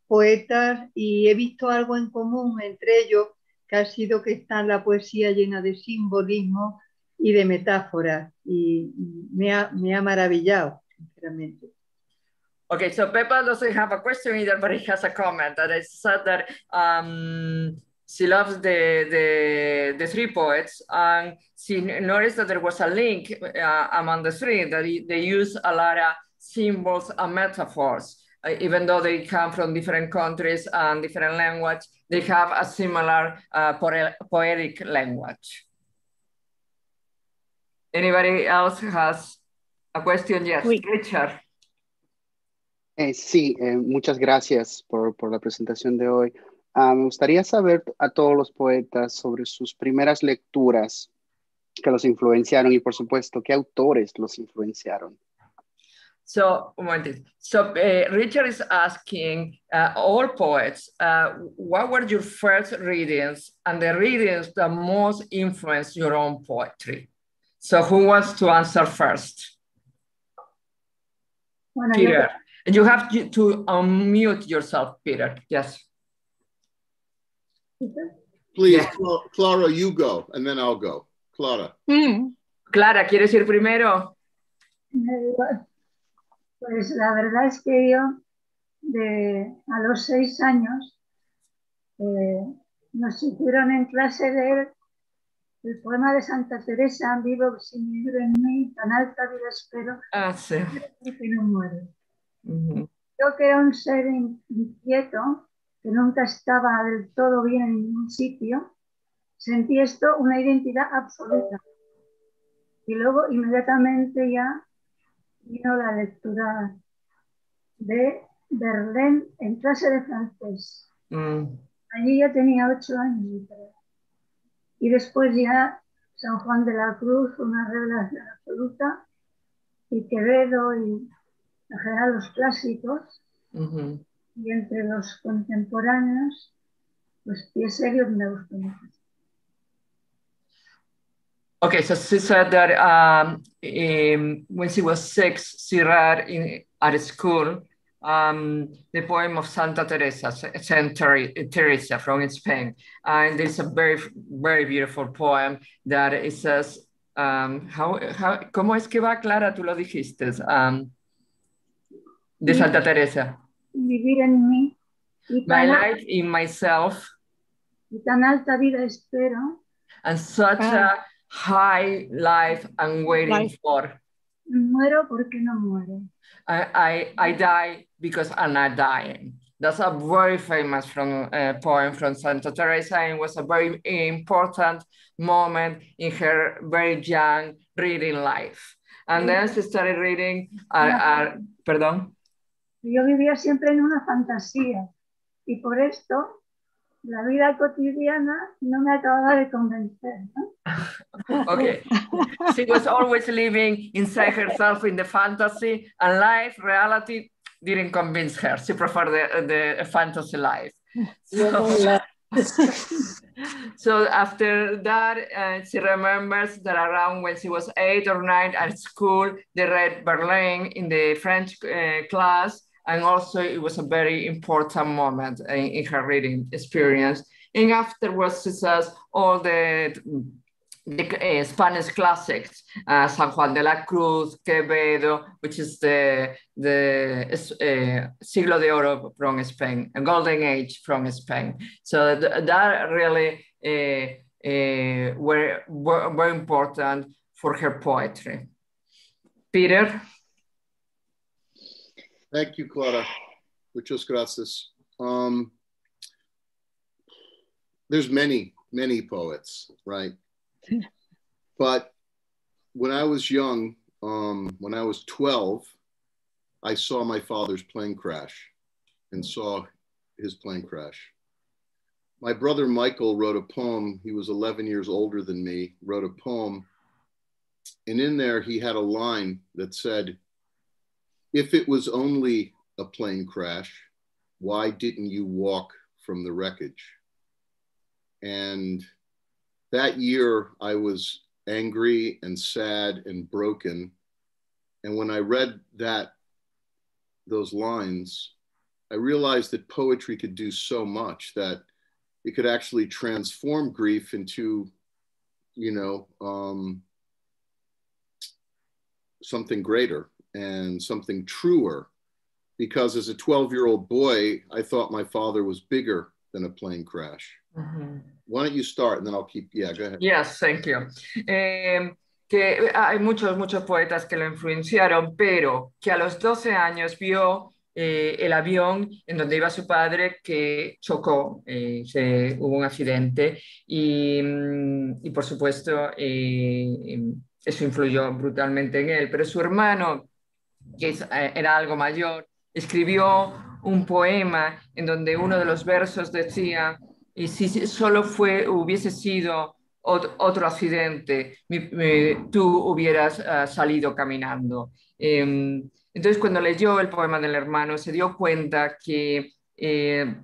poetas y he visto algo en común entre ellos, que ha sido que está la poesía llena de simbolismo y de metáforas y me ha, me ha maravillado, sinceramente. Okay, so Pepa doesn't have a question either, but he has a comment that I said that um, she loves the, the, the three poets and she noticed that there was a link uh, among the three, that they use a lot of symbols and metaphors. Uh, even though they come from different countries and different language, they have a similar uh, poe- poetic language. Anybody else has a question? Yes, Oui. Richard. Eh, sí, eh, muchas gracias por, por la presentación de hoy. Ah, me gustaría saber a todos los poetas sobre sus primeras lecturas que los influenciaron y, por supuesto, qué autores los influenciaron. So. So, uh, Richard is asking uh, all poets, uh, what were your first readings and the readings that most influenced your own poetry? So, who wants to answer first? Bueno, Peter. And you have to to unmute yourself, Peter. Yes. Please, Yeah. Cla- Clara, you go, and then I'll go. Clara. Mm, Clara, ¿quieres ir primero? Pues la verdad es que yo, de, a los seis años, eh, nos hicieron en clase leer el poema de Santa Teresa, Vivo sin vivir en mí, tan alta vida espero, Ah, sí. que no muere. Ujú. Yo que era un ser in- inquieto, que nunca estaba del todo bien en ningún sitio, sentí esto una identidad absoluta. Y luego inmediatamente ya vino la lectura de Berlín en clase de francés. Mm. Allí ya tenía ocho años. Y después ya San Juan de la Cruz, una revelación absoluta, y Quevedo y en general los clásicos. Y entre los contemporáneos, pues me gustó mucho. Okay, so she said that um, um, when she was six, she read in, at school um, the poem of Santa Teresa, Saint Ter- Teresa from Spain. And it's a very, very beautiful poem that it says, um, how, how, ¿cómo es que va, Clara? Tú lo dijiste. Um, de Santa Teresa. Vivir en mí y My tan, life in myself y tan alta vida espero, and such Ah. a high life I'm waiting Life. for. muero porque no muero. I, I, I die because I'm not dying. That's a very famous from uh, poem from Santa Teresa and was a very important moment in her very young reading life. And then she started reading, uh, uh, perdón. Yo vivía siempre en una fantasía y por esto la vida cotidiana no me acababa de convencer. ¿no? okay. she was always living inside herself in the fantasy and life, reality didn't convince her. She preferred the, the fantasy life. So, so after that, uh, she remembers that around when she was eight or nine at school, they read Berlin in the French uh, class. And also it was a very important moment in, in her reading experience. And afterwards, she says all the the uh, Spanish classics, uh, San Juan de la Cruz, Quevedo, which is the, the uh, Siglo de Oro from Spain, a golden age from Spain. So th that really uh, were, were very important for her poetry. Peter? Thank you, Clara. Muchas gracias. Um, there's many, many poets, right? but when I was young, um, when I was 12, I saw my father's plane crash and saw his plane crash. My brother Michael wrote a poem. He was 11 years older than me, wrote a poem. And in there, he had a line that said, If it was only a plane crash, why didn't you walk from the wreckage? And that year I was angry and sad and broken. And when I read that, those lines, I realized that poetry could do so much that it could actually transform grief into, you know, um, something greater and something truer. Because as a 12 year old boy, I thought my father was bigger than a plane crash. Mm-hmm. Why don't you start and then I'll keep, yeah, go ahead. Yes, thank you. Eh, que hay muchos, muchos poetas que lo influenciaron, pero que a los 12 años vio eh, el avión en donde iba su padre que chocó, eh, se, hubo un accidente y, y por supuesto eh, eso influyó brutalmente en él, pero su hermano, que eh, era algo mayor, escribió un poema en donde uno de los versos decía, y si solo fue, hubiese sido otro accidente, tú hubieras ah, salido caminando. Em, entonces, cuando leyó el poema del hermano, se dio cuenta que, eh,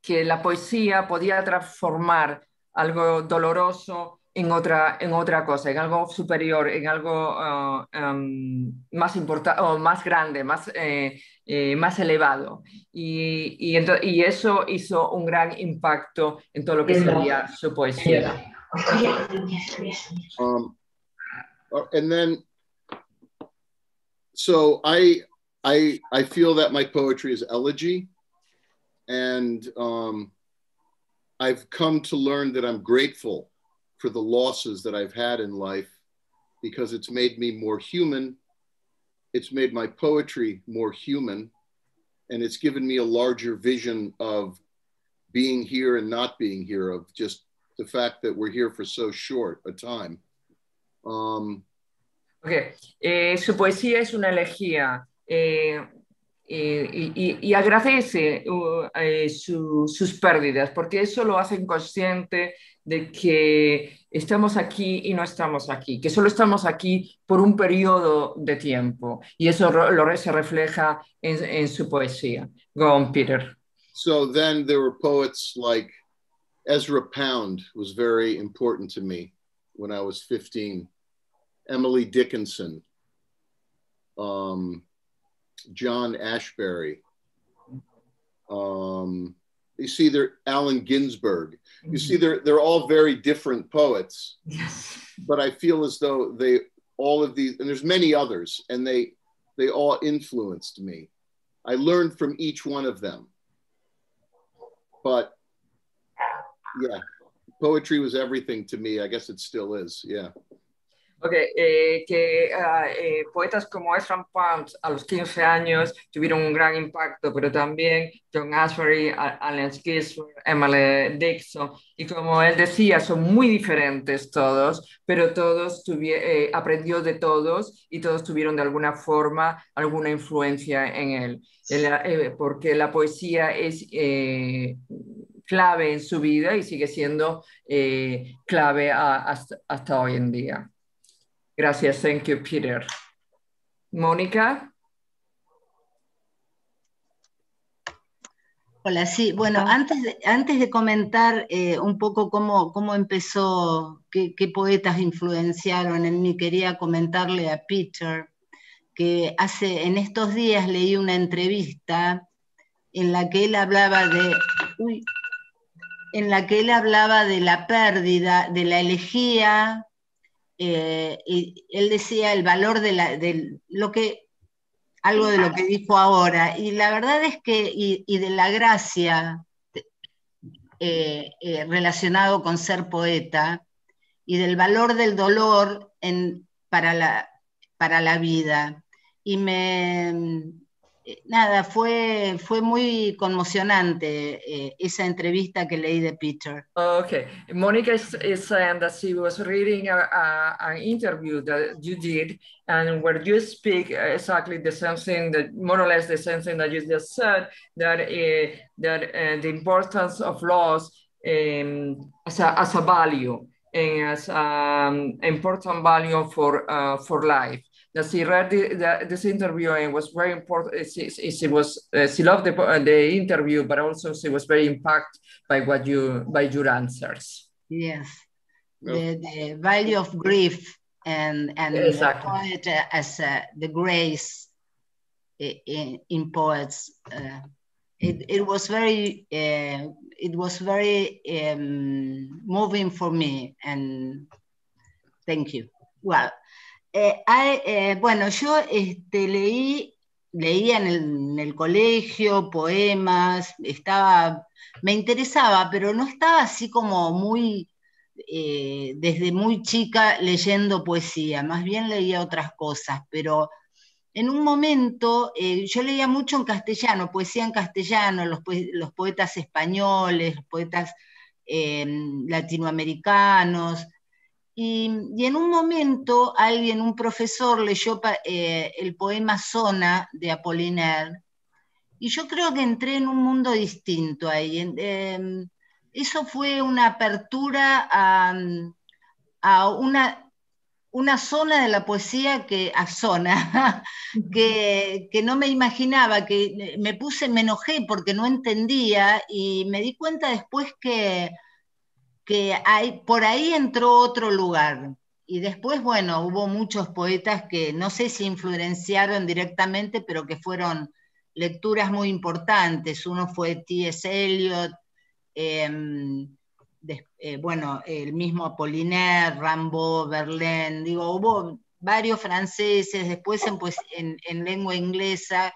que la poesía podía transformar algo doloroso en otra, en otra cosa, en algo superior, en algo uh, um, más importante o más grande, más, eh, eh, más elevado. Y, y, y, eso hizo un gran impacto en todo lo que sería su poesía. Um, uh, and then, so I, I, I feel that my poetry is elegy, and um, I've come to learn that I'm grateful for the losses that I've had in life because it's made me more human. It's made my poetry more human. And it's given me a larger vision of being here and not being here, of just the fact that we're here for so short a time. Um, okay. Eh, su poesía es una elegía. Eh, eh, y, y, agradece uh, eh, su, sus pérdidas, porque eso lo hace consciente de que estamos aquí y no estamos aquí, que solo estamos aquí por un periodo de tiempo, y eso lo, se refleja en, en su poesía. Go on, Peter. So then there were poets like Ezra Pound was very important to me when I was 15. Emily Dickinson, um, John Ashbery. Um, you see, they're Allen Ginsberg. You see, they're they're all very different poets. Yes. But I feel as though they all of these, and there's many others, and they they all influenced me. I learned from each one of them. But yeah, poetry was everything to me. I guess it still is. Yeah. Okay, eh, que uh, eh, poetas como Ezra Pound a los 15 años tuvieron un gran impacto, pero también John Ashbery, Allen Ginsberg, Emily Dixon, y como él decía, son muy diferentes todos, pero todos eh, aprendió de todos y todos tuvieron de alguna forma alguna influencia en él, eh, porque la poesía es clave en su vida y sigue siendo clave hasta hoy en día. Gracias, thank you, Peter. Mónica. Hola, sí, bueno, antes de, antes de comentar eh, un poco cómo, cómo empezó, qué, qué, poetas influenciaron en mí, quería comentarle a Peter que hace, en estos días leí una entrevista en la que él hablaba de, uy, en la que él hablaba de la pérdida, de la elegía, eh, y él decía el valor de, la, lo que, algo de lo que dijo ahora, y la verdad es que, y, de la gracia eh, eh, relacionado con ser poeta, y del valor del dolor en, para, la, para la vida. Y me, nada, fue, fue muy conmocionante eh, esa entrevista que leí de Peter. Okay, Monica is, is saying that she was reading an interview that you did, and where you speak exactly the same thing, that more or less the same thing that you just said, that that the importance of loss um, as, a, as a value and as an um, important value for uh, for life that she read the, the, this interview and was very important. She, she was uh, she loved the, the interview, but also she was very impacted by what you by your answers. Yes, the, the value of grief and and exactly. the poet as uh, the grace in, in poets. Uh, it, it was very uh, it was very um, moving for me and thank you. Well, Eh, eh, bueno, yo este, leí, leía en el, colegio poemas, estaba, me interesaba, pero no estaba así como muy, eh, desde muy chica leyendo poesía, más bien leía otras cosas, pero en un momento yo leía mucho en castellano, poesía en castellano, los, los poetas españoles, los poetas latinoamericanos, y, en un momento alguien, un profesor, leyó eh, el poema Zona de Apollinaire, y yo creo que entré en un mundo distinto ahí. Em, eso fue una apertura a, una, una, zona de la poesía que, a zona, que, que, no me imaginaba, que me puse, me enojé porque no entendía y me di cuenta después que que por ahí entró otro lugar. Y después, bueno, hubo muchos poetas que no sé si influenciaron directamente, pero que fueron lecturas muy importantes. Uno fue T.S. Eliot, em, eh, bueno, el mismo Apollinaire, Rimbaud, Verlaine, digo, hubo varios franceses, después pues, en, en lengua inglesa,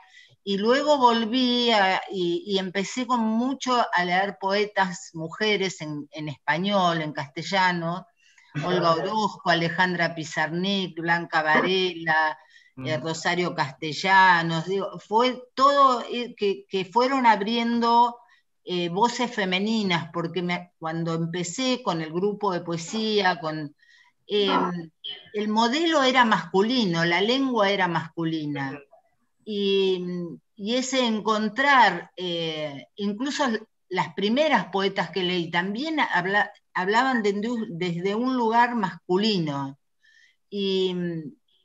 y luego volví y, empecé con mucho a leer poetas mujeres en, español, en castellano, Olga Orozco, Alejandra Pizarnik, Blanca Varela, eh, mm. Rosario Castellanos, digo, fue todo eh, que, fueron abriendo eh, voces femeninas, porque cuando empecé con el grupo de poesía, con, em, el modelo era masculino, la lengua era masculina y, ese encontrar, eh, incluso las primeras poetas que leí también hablaban desde un lugar masculino. Y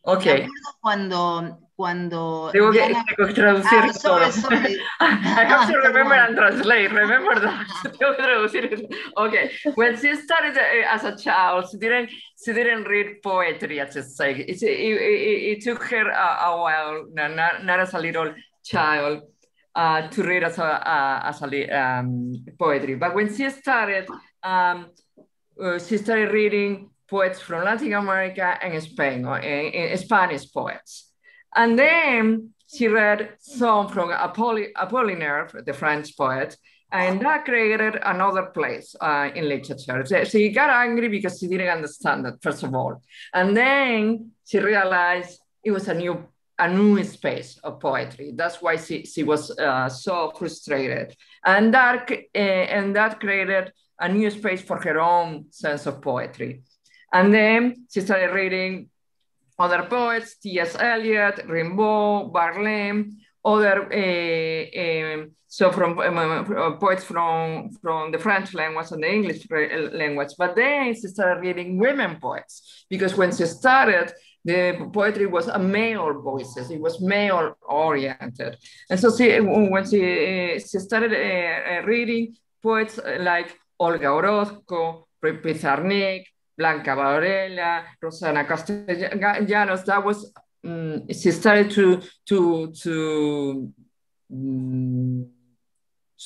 okay. cuando, cuando Tengo que, Diana... tengo que traducir ah, sorry, sorry. I have to remember and translate. Remember that. tengo que traducir. Okay. When she started uh, as a child, she didn't she didn't read poetry. Just say it, it, it, it took her a, a while, not, not as a little child. Uh, to read as a, uh, as a um, poetry, but when she started, um, uh, she started reading poets from Latin America and Spain, or uh, Spanish poets. And then she read some from Apollinaire, the French poet, and that created another place uh, in literature. She got angry because she didn't understand it, first of all. And then she realized it was a new a new space of poetry. That's why she, she was uh, so frustrated. And that, uh, and that created a new space for her own sense of poetry. And then she started reading other poets, T.S. Eliot, Rimbaud, Verlaine, other uh, so from um, poets from from the French language and the English language. But then she started reading women poets because when she started, the poetry was a male voices. It was male oriented, and so she when she she started uh, reading poets like Olga Orozco, Pizarnik, Blanca Varela, Rosana Castellanos. That was um, she started to to to um,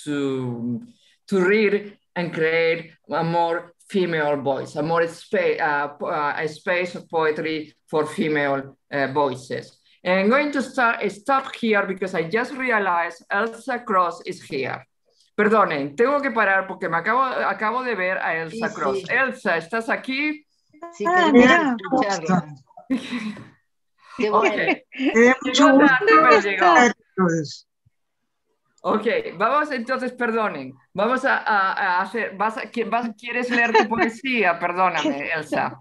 to to read and create a more female voice, a more space, uh, uh, a space of poetry for female uh, voices. And I'm going to start stop here because I just realized Elsa Cross is here. Perdonen, tengo que parar porque me acabo, acabo de ver a Elsa sí, Cross. Sí. Elsa, ¿estás aquí? Sí, ah, quería escucharla. Qué bueno. Okay. Eh, mucho gusto. Ok, vamos entonces, perdonen, vamos a, a, a hacer, vas a, vas, ¿quieres leer tu poesía? Perdóname, Elsa.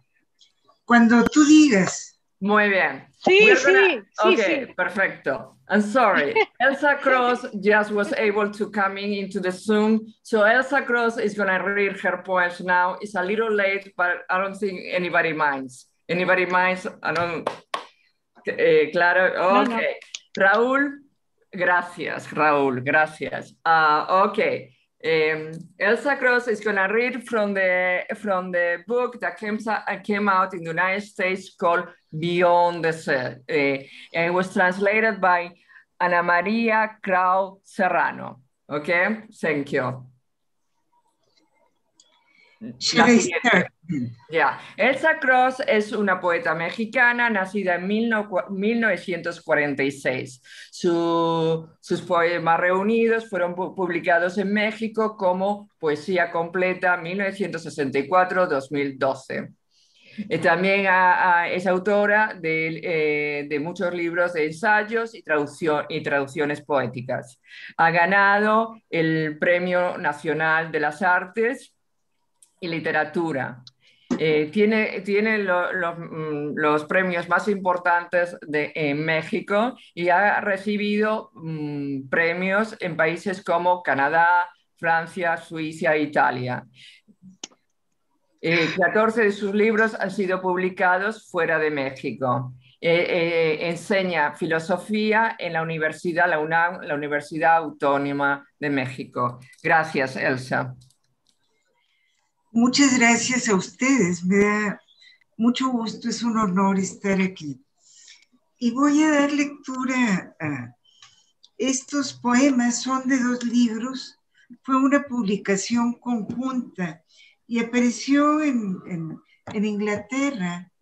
Cuando tú digas. Muy bien. Sí, sí, okay, sí, sí. perfecto. I'm sorry. Elsa Cross just was able to coming into the Zoom. So Elsa Cross is going to read her poems now. It's a little late, but I don't think anybody minds. Anybody minds? I don't... Eh, claro, okay. No, no. Raúl, gracias, Raúl, gracias. Uh, okay. Um, Elsa Cross is going to read from the from the book that came, came out in the United States called Beyond the Sea. Uh, and it was translated by Ana Maria Krau Serrano. Okay, thank you. Yeah. Elsa Cross es una poeta mexicana nacida en 1946. Su, sus poemas reunidos fueron publicados en México como Poesía Completa 1964-2012. Eh, también a, a, es autora de, eh, de, muchos libros de ensayos y, traducción, y traducciones poéticas. Ha ganado el Premio Nacional de las Artes y Literatura. Eh, tiene tiene mm, los premios más importantes de, en México y ha recibido mmm, premios en países como Canadá, Francia, Suiza Italia. Eh, 14 de sus libros han sido publicados fuera de México. Eh, eh, enseña filosofía en la Universidad, la UNAM, la Universidad Autónoma de México. Gracias, Elsa. Muchas gracias a ustedes. Me da mucho gusto, es un honor estar aquí. Y voy a dar lectura a estos poemas, son de dos libros. Fue una publicación conjunta y apareció en, en, en Inglaterra,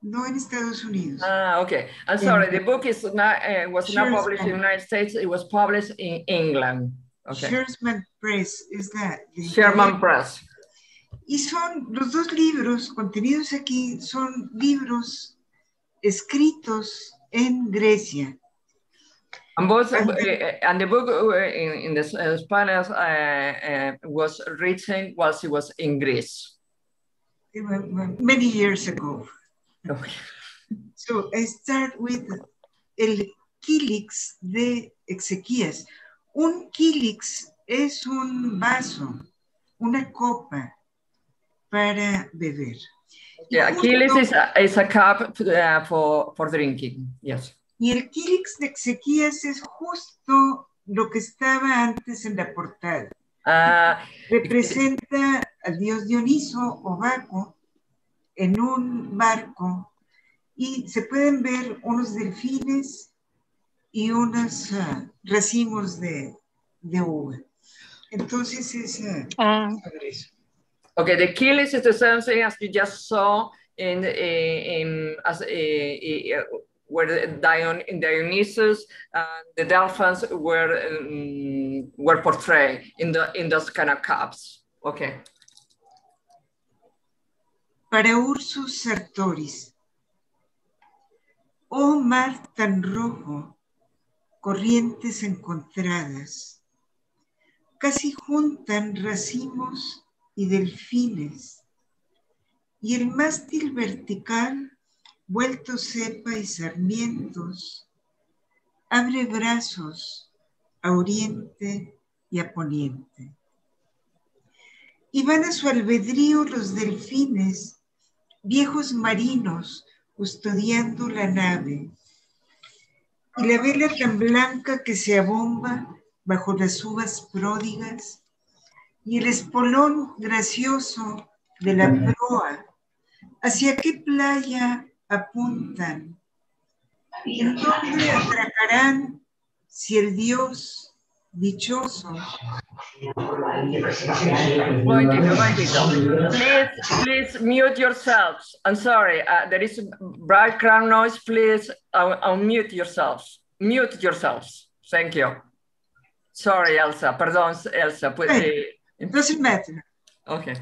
no en Estados Unidos. Ah, okay. I'm sorry, the book is not, uh, was not published in the United States, it was published in England. Okay. Sherman Press is that. Sherman Press. Y son los dos libros contenidos aquí, son libros escritos en Grecia. And, both, uh, and the book uh, in, in the uh, Spanish uh, was written while she was in Greece. Many years ago. Okay. So I start with el Kilix de Ezequías. Un Kilix es un vaso, una copa para beber. Yeah, Achilles is a, is a cup uh, for, for drinking, yes. Y el Kilix de Ezequías es justo lo que estaba antes en la portada. Uh, Representa al dios Dioniso o Baco en un barco y se pueden ver unos delfines y unos uh, racimos de, de uva. Entonces es uh, ah. eso. Okay, the Achilles is the same thing as you just saw in, in as, where Dion, Dionysus and the dolphins were um, were portrayed in the in those kind of cups. Okay. Para Ursus Sartoris. Oh mar tan rojo, corrientes encontradas, casi juntan racimos y delfines, y el mástil vertical, vuelto cepa y sarmientos, abre brazos a oriente y a poniente. Y van a su albedrío los delfines, viejos marinos, custodiando la nave. Y la vela tan blanca que se abomba bajo las uvas pródigas, y el espolón gracioso de la proa, ¿hacia qué playa apuntan? ¿En dónde atracarán si el Dios dichoso? Please, please mute yourselves. I'm sorry, uh, there is background noise. Please uh, unmute yourselves. Mute yourselves. Thank you. Sorry, Elsa. Perdón, Elsa. Pues, Hey, matter. Okay.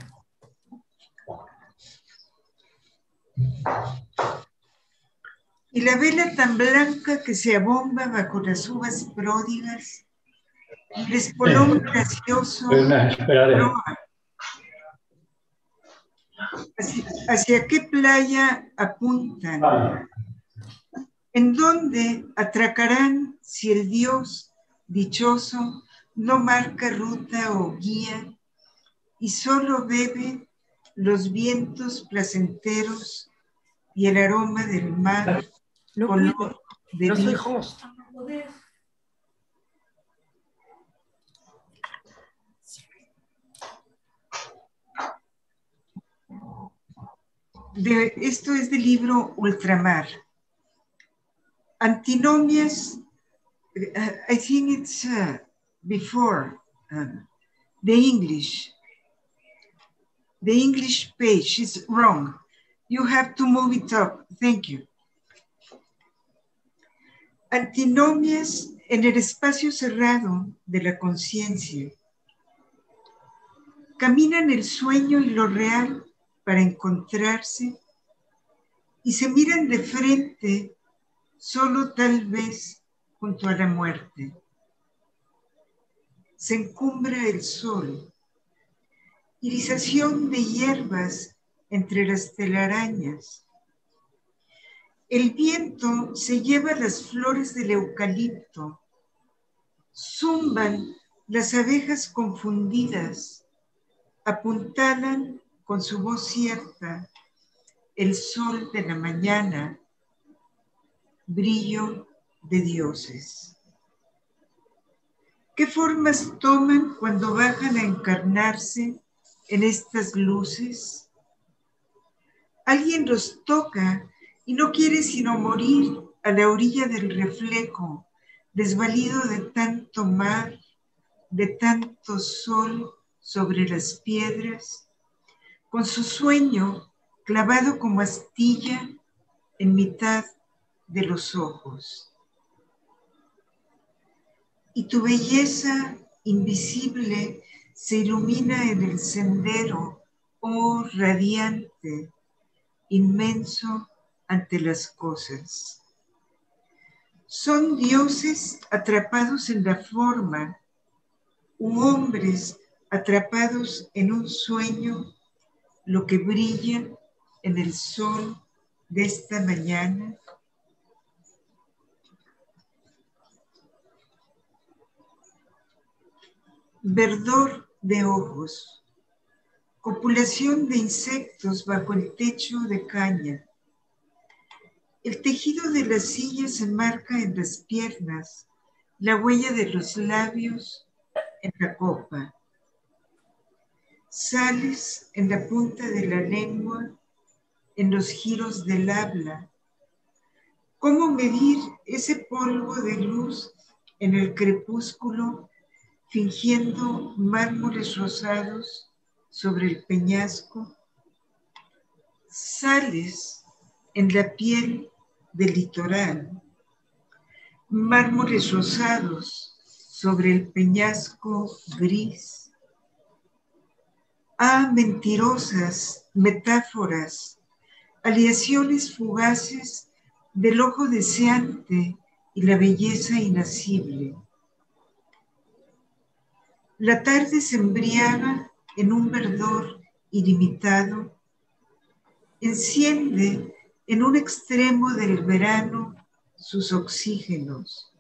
Y la vela tan blanca que se abomba bajo las uvas pródigas, espolón gracioso. ¿Hacia, hacia qué playa apuntan? ¿En dónde atracarán si el Dios dichoso no marca ruta o guía y solo bebe los vientos placenteros y el aroma del mar, No color de No soy host. de- esto es del libro Ultramar. Antinomias, uh, I think it's uh, before um, the English. The English page is wrong. You have to move it up. Thank you. Antinomias en el espacio cerrado de la conciencia. Caminan el sueño y lo real para encontrarse y se miran de frente solo tal vez junto a la muerte. Se encumbra el sol, irisación de hierbas entre las telarañas. El viento se lleva las flores del eucalipto, zumban las abejas confundidas, apuntalan con su voz cierta el sol de la mañana, brillo de dioses. ¿Qué formas toman cuando bajan a encarnarse en estas luces? Alguien los toca y no quiere sino morir a la orilla del reflejo, desvalido de tanto mar, de tanto sol sobre las piedras, con su sueño clavado como astilla en mitad de los ojos. Y tu belleza invisible se ilumina en el sendero, oh radiante, inmenso ante las cosas. Son dioses atrapados en la forma, u hombres atrapados en un sueño, lo que brilla en el sol de esta mañana. Verdor de ojos, copulación de insectos bajo el techo de caña. El tejido de la silla se marca en las piernas, la huella de los labios en la copa. Sales en la punta de la lengua, en los giros del habla. ¿Cómo medir ese polvo de luz en el crepúsculo, fingiendo mármoles rosados sobre el peñasco? Sales en la piel del litoral, mármoles rosados sobre el peñasco gris. Ah, mentirosas metáforas, aleaciones fugaces del ojo deseante y la belleza inacible. La tarde se embriaga en un verdor ilimitado, enciende en un extremo del verano sus oxígenos.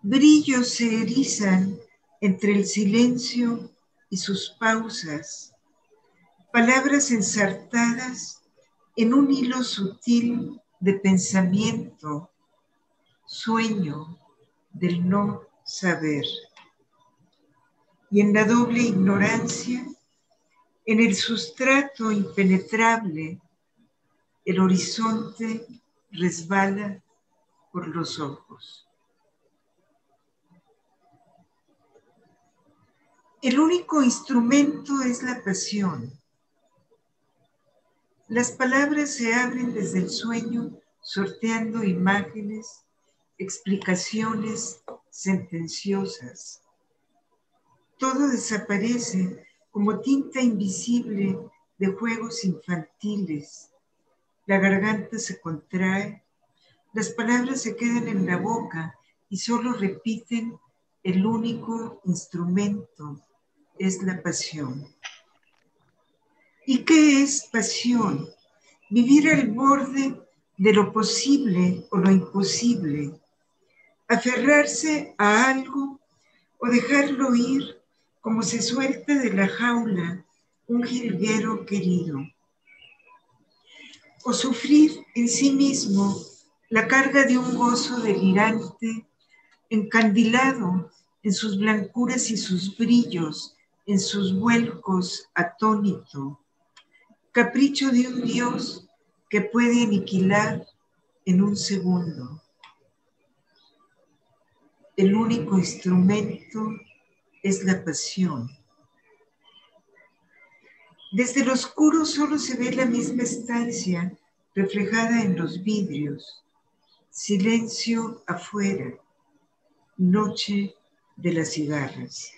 Brillos se erizan entre el silencio y sus pausas, palabras ensartadas en un hilo sutil de pensamiento, sueño del no saber. Y en la doble ignorancia, en el sustrato impenetrable, el horizonte resbala por los ojos. El único instrumento es la pasión. Las palabras se abren desde el sueño, sorteando imágenes, explicaciones sentenciosas. Todo desaparece como tinta invisible de juegos infantiles. La garganta se contrae, las palabras se quedan en la boca y solo repiten el único instrumento es la pasión. ¿Y qué es pasión? Vivir al borde de lo posible o lo imposible, aferrarse a algo o dejarlo ir como se suelta de la jaula un jilguero querido, o sufrir en sí mismo la carga de un gozo delirante, encandilado en sus blancuras y sus brillos, en sus vuelcos atónito, capricho de un Dios que puede aniquilar en un segundo. El único instrumento es la pasión. Desde lo oscuro solo se ve la misma estancia reflejada en los vidrios. Silencio afuera. Noche de las cigarras.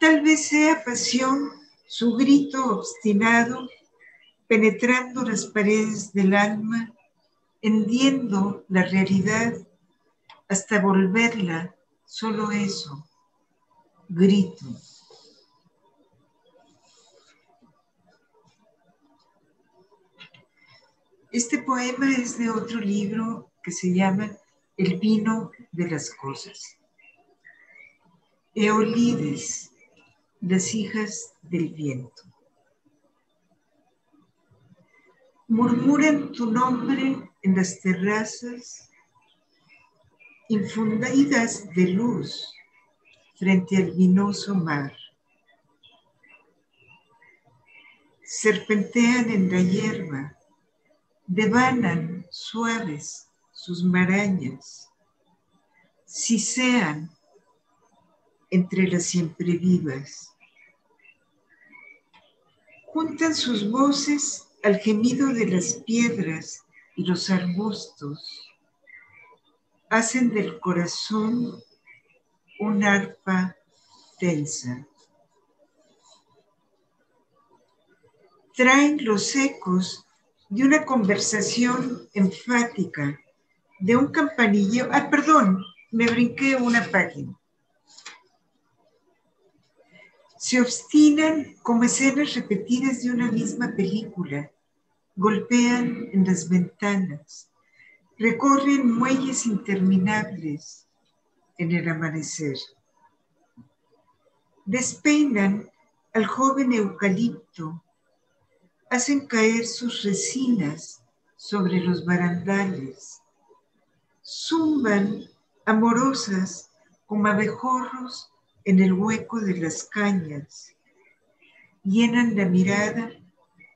Tal vez sea pasión su grito obstinado penetrando las paredes del alma, hendiendo la realidad hasta volverla solo eso, grito. Este poema es de otro libro que se llama El vino de las cosas. Eolides las hijas del viento. Murmuran tu nombre en las terrazas infundidas de luz frente al vinoso mar. Serpentean en la hierba, devanan suaves sus marañas, sean entre las siempre vivas. Juntan sus voces al gemido de las piedras y los arbustos. Hacen del corazón un arpa tensa. Traen los ecos de una conversación enfática, de un campanillo. Ah, perdón, me brinqué una página. se obstinan como escenas repetidas de una misma película, golpean en las ventanas, recorren muelles interminables en el amanecer. Despeinan al joven eucalipto, hacen caer sus resinas sobre los barandales, zumban amorosas como abejorros en el hueco de las cañas, llenan la mirada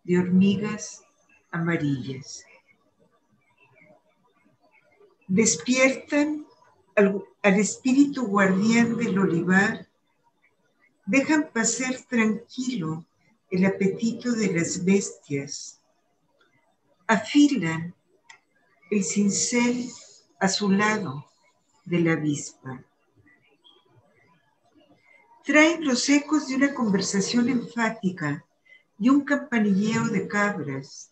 de hormigas amarillas. Despiertan al, espíritu guardián del olivar, dejan pasar tranquilo el apetito de las bestias, afilan el cincel a su lado de la avispa. Traen los ecos de una conversación enfática, de un campanilleo de cabras,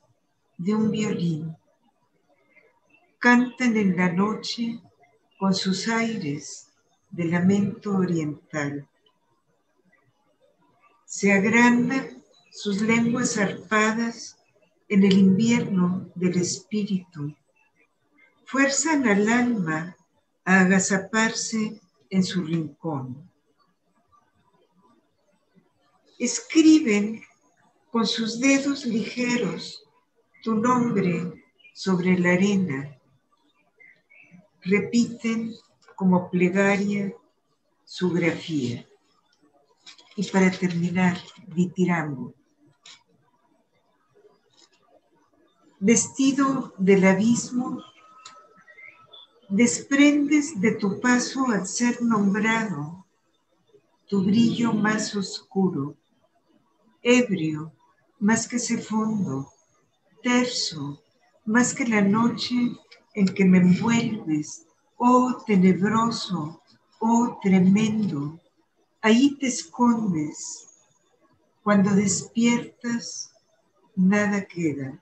de un violín. Cantan en la noche con sus aires de lamento oriental. Se agrandan sus lenguas arpadas en el invierno del espíritu. Fuerzan al alma a agazaparse en su rincón. Escriben con sus dedos ligeros tu nombre sobre la arena. Repiten como plegaria su grafía. Y para terminar, Vitirambo. Vestido del abismo, desprendes de tu paso al ser nombrado tu brillo más oscuro, ebrio más que ese fondo, terso más que la noche en que me envuelves, oh tenebroso, oh tremendo, ahí te escondes. Cuando despiertas, nada queda.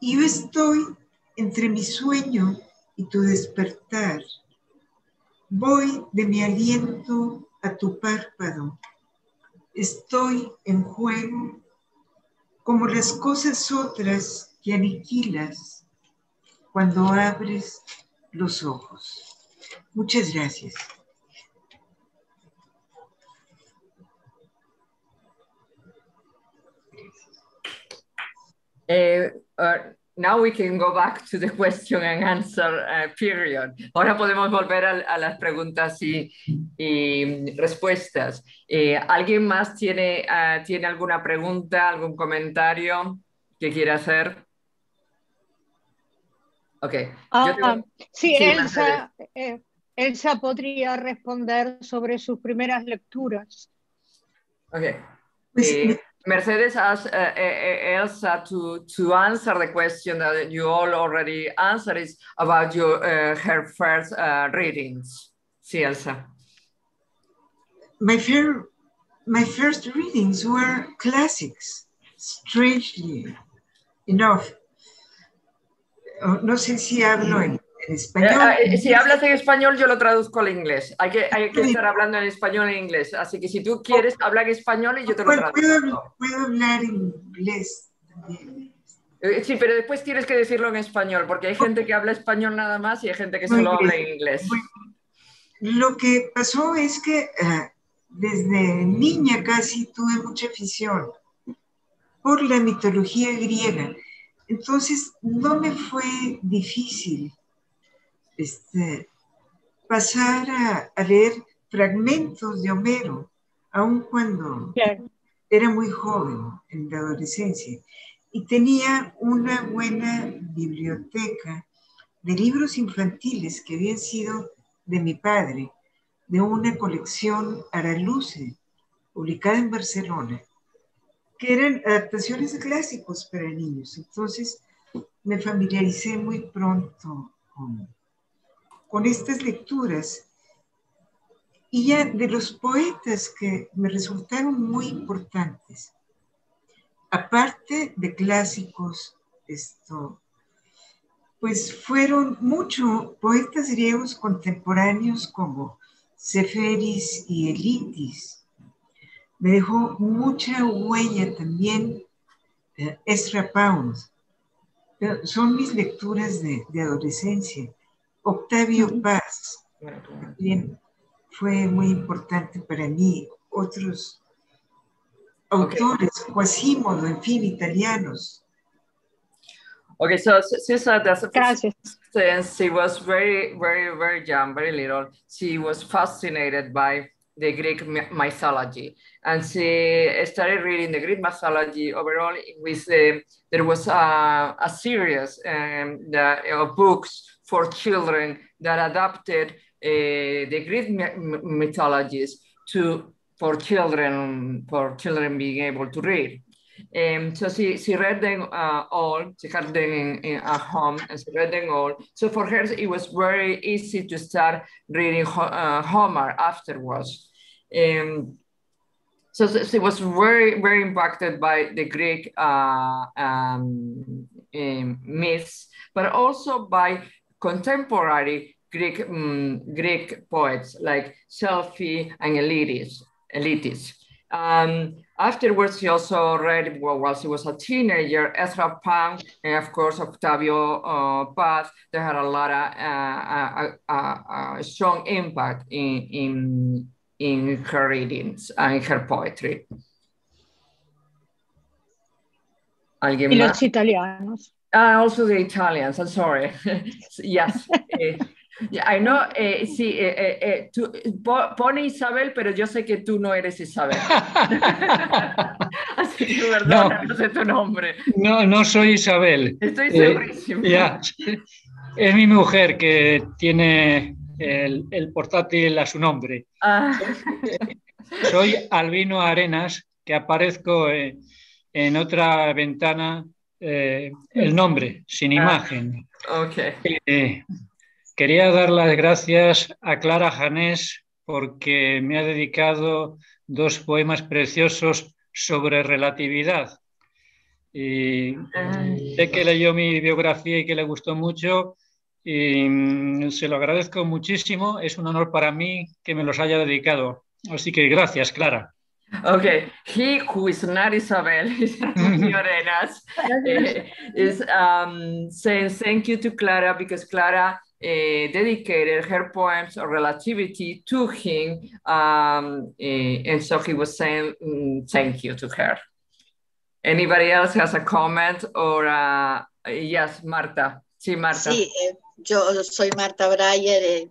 Y yo estoy entre mi sueño y tu despertar. Voy de mi aliento a tu párpado. Estoy en juego como las cosas otras que aniquilas cuando abres los ojos. Muchas gracias. Uh, uh, now we can go back to the question and answer uh, period. Ahora podemos volver a, las preguntas y, respuestas. Eh, ¿Alguien más tiene, tiene alguna pregunta, algún comentario que quiera hacer? Ok. Ah, tengo... sí, sí, Elsa, eh, Elsa podría responder sobre sus primeras lecturas. Ok. Eh, Mercedes asked uh, uh, uh, Elsa to, to answer the question that you all already answered is about your uh, her first uh, readings. Sí, Elsa. My, fir my first readings were classics, strangely enough. Oh, no sé si hablo en, en español. Eh, eh, si hablas en español, yo lo traduzco al inglés. Hay que, hay que estar hablando en español e inglés. Así que si tú quieres, habla en español y yo te lo traduzco. Puedo, puedo hablar en inglés también. Eh, sí, pero después tienes que decirlo en español, porque hay gente que habla español nada más y hay gente que solo habla en inglés. Lo que pasó es que uh, desde niña casi tuve mucha afición por la mitología griega. Entonces no me fue difícil este, pasar a, a, leer fragmentos de Homero, aun cuando claro. era muy joven, en la adolescencia, y tenía una buena biblioteca de libros infantiles que habían sido de mi padre, de una colección Araluce, publicada en Barcelona, que eran adaptaciones de clásicos para niños. Entonces me familiaricé muy pronto con, estas lecturas. Y ya de los poetas que me resultaron muy importantes, aparte de clásicos, esto, pues fueron muchos poetas griegos contemporáneos como Seferis y Elitis. Me dejó mucha huella también eh, Ezra Pound. Son mis lecturas de, de adolescencia. Octavio Paz también fue muy importante para mí. Otros autores, okay. Quasimodo, en fin, italianos. Okay, so she said that since she was very, very, very young, very little, she was fascinated by the Greek mythology. And she started reading the Greek mythology overall with, uh, there was a, a series um, the, of books for children that adapted uh, the Greek mythologies to for children for children being able to read. Um, so she, she read them uh, all, she had them in, in, at home and she read them all. So for her, it was very easy to start reading uh, Homer afterwards. Um, so she was very, very impacted by the Greek uh, um, myths, but also by contemporary Greek, um, Greek poets like Selfie and Elitis. Elitis. Um, afterwards, she also read, well, while she was a teenager, Ezra Pound and, of course, Octavio uh, Paz. They had a lot of uh, a, a, a strong impact in, in, in her readings and her poetry. ¿Alguien y más? los italianos. Ah, also the Italians, I'm sorry. yes. I know, eh, sí, eh, eh, tú, pone Isabel, pero yo sé que tú no eres Isabel. Así que perdona, no, no, sé tu nombre. No, no soy Isabel. Estoy segurísimo. Es mi mujer que tiene el, el portátil a su nombre. Ah. Soy Albino Arenas, que aparezco en otra ventana el nombre, sin ah, imagen. Quería dar las gracias a Clara Janés porque me ha dedicado dos poemas preciosos sobre relatividad. Y sé que leyó mi biografía y que le gustó mucho y mm, se lo agradezco muchísimo. Es un honor para mí que me los haya dedicado. Así que gracias, Clara. Okay, he who is not Isabel, is Arenas, is um, saying thank you to Clara because Clara uh, dedicated her poems of relativity to him. Um, uh, and so he was saying mm, thank you to her. Anybody else has a comment or uh, yes, Marta. Sí, Marta. Sí, eh, yo soy Marta Breyer. Eh,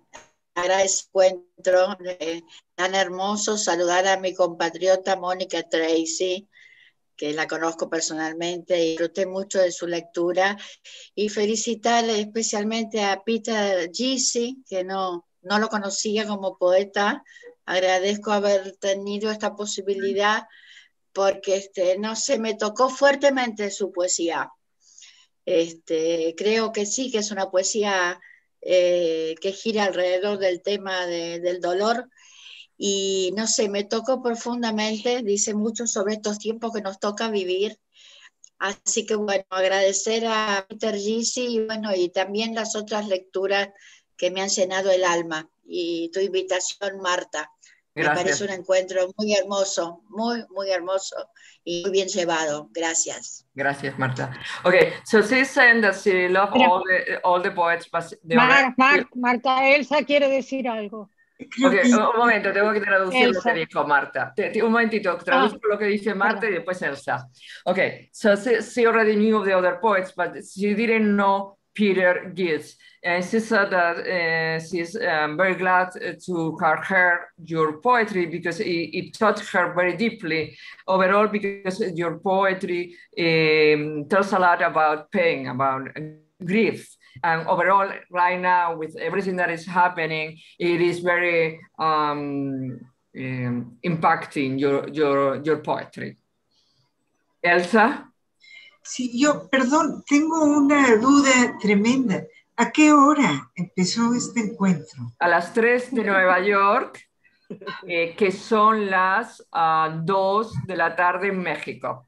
agradezco encuentro eh, tan hermoso saludar a mi compatriota Mónica Tracy que la conozco personalmente y disfruté mucho de su lectura, y felicitarle especialmente a Peter Gisi, que no, no lo conocía como poeta. Agradezco haber tenido esta posibilidad porque, este, no sé, me tocó fuertemente su poesía. Este, creo que sí, que es una poesía eh, que gira alrededor del tema del dolor, y no sé, me tocó profundamente, dice mucho sobre estos tiempos que nos toca vivir. Así que bueno, agradecer a Peter Gisi y bueno, y también las otras lecturas que me han llenado el alma y tu invitación, Marta. Me parece un encuentro muy hermoso, muy, muy hermoso y muy bien llevado. Gracias. Gracias, Marta. Okay, so she's saying that she loves all the, all the poets, but Marta, Elsa quiere decir algo. Okay, un momento, tengo que traducir Elsa. lo que dijo Marta. Un momentito, traduzco ah. lo que dice Marta y después Elsa. Okay, so she, she already knew of the other poets, but she didn't know Peter Gills. And she said that uh, she's um, very glad to have heard your poetry because it, it taught her very deeply overall because your poetry um, tells a lot about pain, about grief and overall right now with everything that is happening it is very um, um, impacting your, your, your poetry Elsa Sí, yo, perdón, tengo una duda tremenda. ¿A qué hora empezó este encuentro? A las 3 de Nueva York, eh, que son las uh, ah, 2 de la tarde en México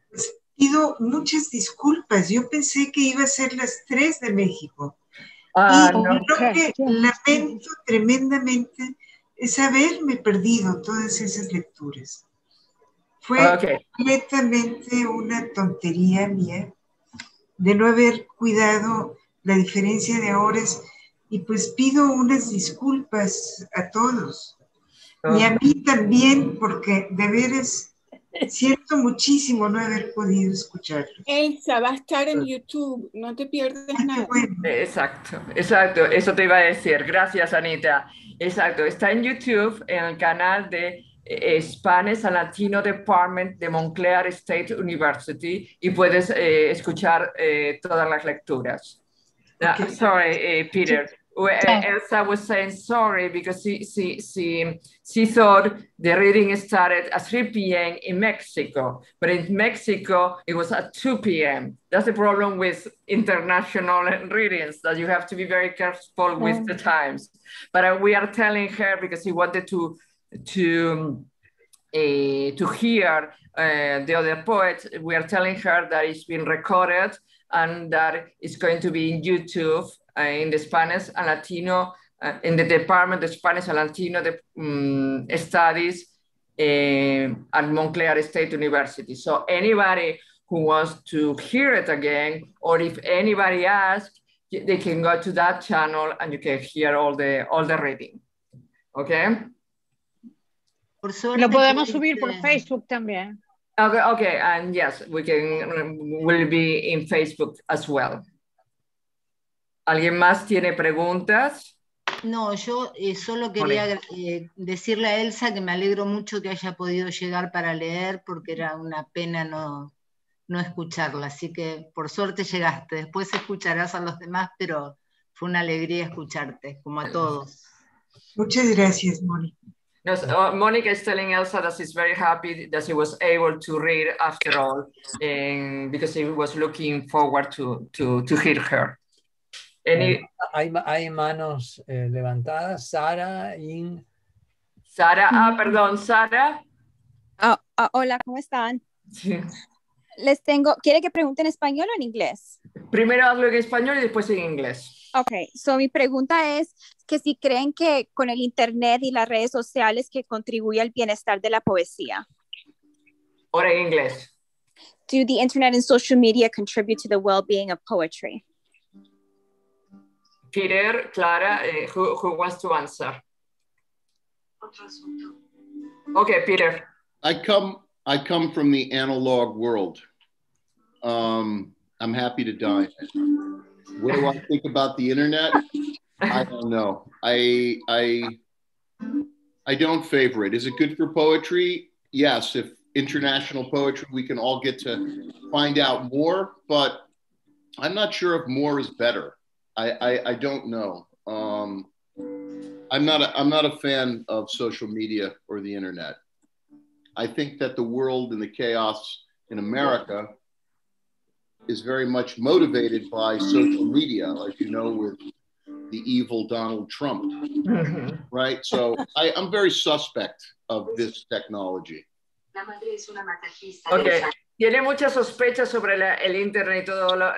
pido muchas disculpas. Yo pensé que iba a ser las 3 de México. Ah, y creo que lamento tremendamente es haberme perdido todas esas lecturas. Fue completamente una tontería mía de no haber cuidado la diferencia de horas y pues pido unas disculpas a todos. Y a mí también porque de veras Siento muchísimo no haber podido escucharlo. Elsa, va a estar en YouTube, no te pierdes ah, nada. Exacto, exacto, eso te iba a decir. Gracias, Anita. Exacto, está en YouTube, en el canal de eh, Spanish and Latino Department de Montclair State University y puedes eh, escuchar eh, todas las lecturas. Ah, sorry, Peter. Uh, Elsa was saying sorry because she, she, she, she thought the reading started at 3 p.m. in Mexico, but in Mexico it was at 2 p.m. That's the problem with international readings that you have to be very careful with the times. But uh, we are telling her because she wanted to to uh, to hear uh, the other poets. We are telling her that it's been recorded and that it's going to be in YouTube in the Spanish and Latino, uh, in the Department of Spanish and Latino de, um, Studies uh, at Montclair State University. So anybody who wants to hear it again, or if anybody asks, they can go to that channel and you can hear all the, all the reading. Okay? Por suerte, Lo podemos subir por Facebook también. Okay, okay, and yes, we can, will be in Facebook as well. ¿Alguien más tiene preguntas? No, yo eh, solo quería eh, decirle a Elsa que me alegro mucho que haya podido llegar para leer porque era una pena no, no escucharla, así que por suerte llegaste. Después escucharás a los demás, pero fue una alegría escucharte, como a todos. Muchas gracias, Mónica. No, uh, Monica is telling Elsa that she's very happy that she was able to read after all, and because she was looking forward to, to, to hear her. Any, hay, hay manos eh, levantadas. Sara, In. Sara, ah, perdón, Sara. Oh, oh, hola, ¿cómo están? Sí. Les tengo, ¿quiere que pregunte en español o en inglés? Primero hablo en español y después en inglés. Ok, so mi pregunta es que si creen que con el internet y las redes sociales que contribuye al bienestar de la poesía. Ahora en inglés. Do the internet and social media contribute to the well-being of poetry? Peter, Clara, uh, who, who wants to answer? Okay, Peter. I come I come from the analog world. Um, I'm happy to die. What do I think about the internet? I don't know. I I I don't favor it. Is it good for poetry? Yes. If international poetry, we can all get to find out more, but I'm not sure if more is better. I I, I don't know. Um, I'm not a, I'm not a fan of social media or the internet. I think that the world and the chaos in America is very much motivated by social media, like you know, with the evil Donald Trump, right? So I, I'm very suspect of this technology. Okay. Tiene muchas sospechas sobre la, el Internet y todas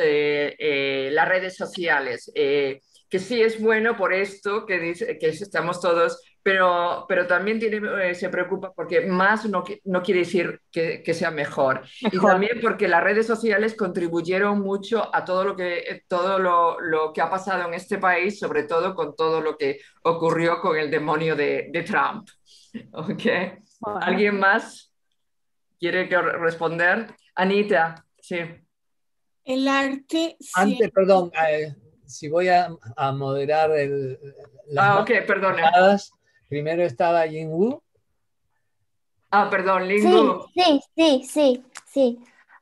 eh, eh, las redes sociales. Eh, que sí es bueno por esto que, dice, que estamos todos, pero, pero también tiene, eh, se preocupa porque más no, no quiere decir que, que sea mejor. mejor. Y también porque las redes sociales contribuyeron mucho a todo lo que, todo lo, lo, que ha pasado en este país, sobre todo con todo lo que ocurrió con el demonio de, de Trump. Okay. ¿Alguien más quiere responder? Anita, sí. El arte... Antes, sí. perdón, eh, si voy a, a moderar el, las ah, ok, perdona. Primero estaba Yin Wu. Ah, perdón, Ling Wu. Sí, sí, sí, sí.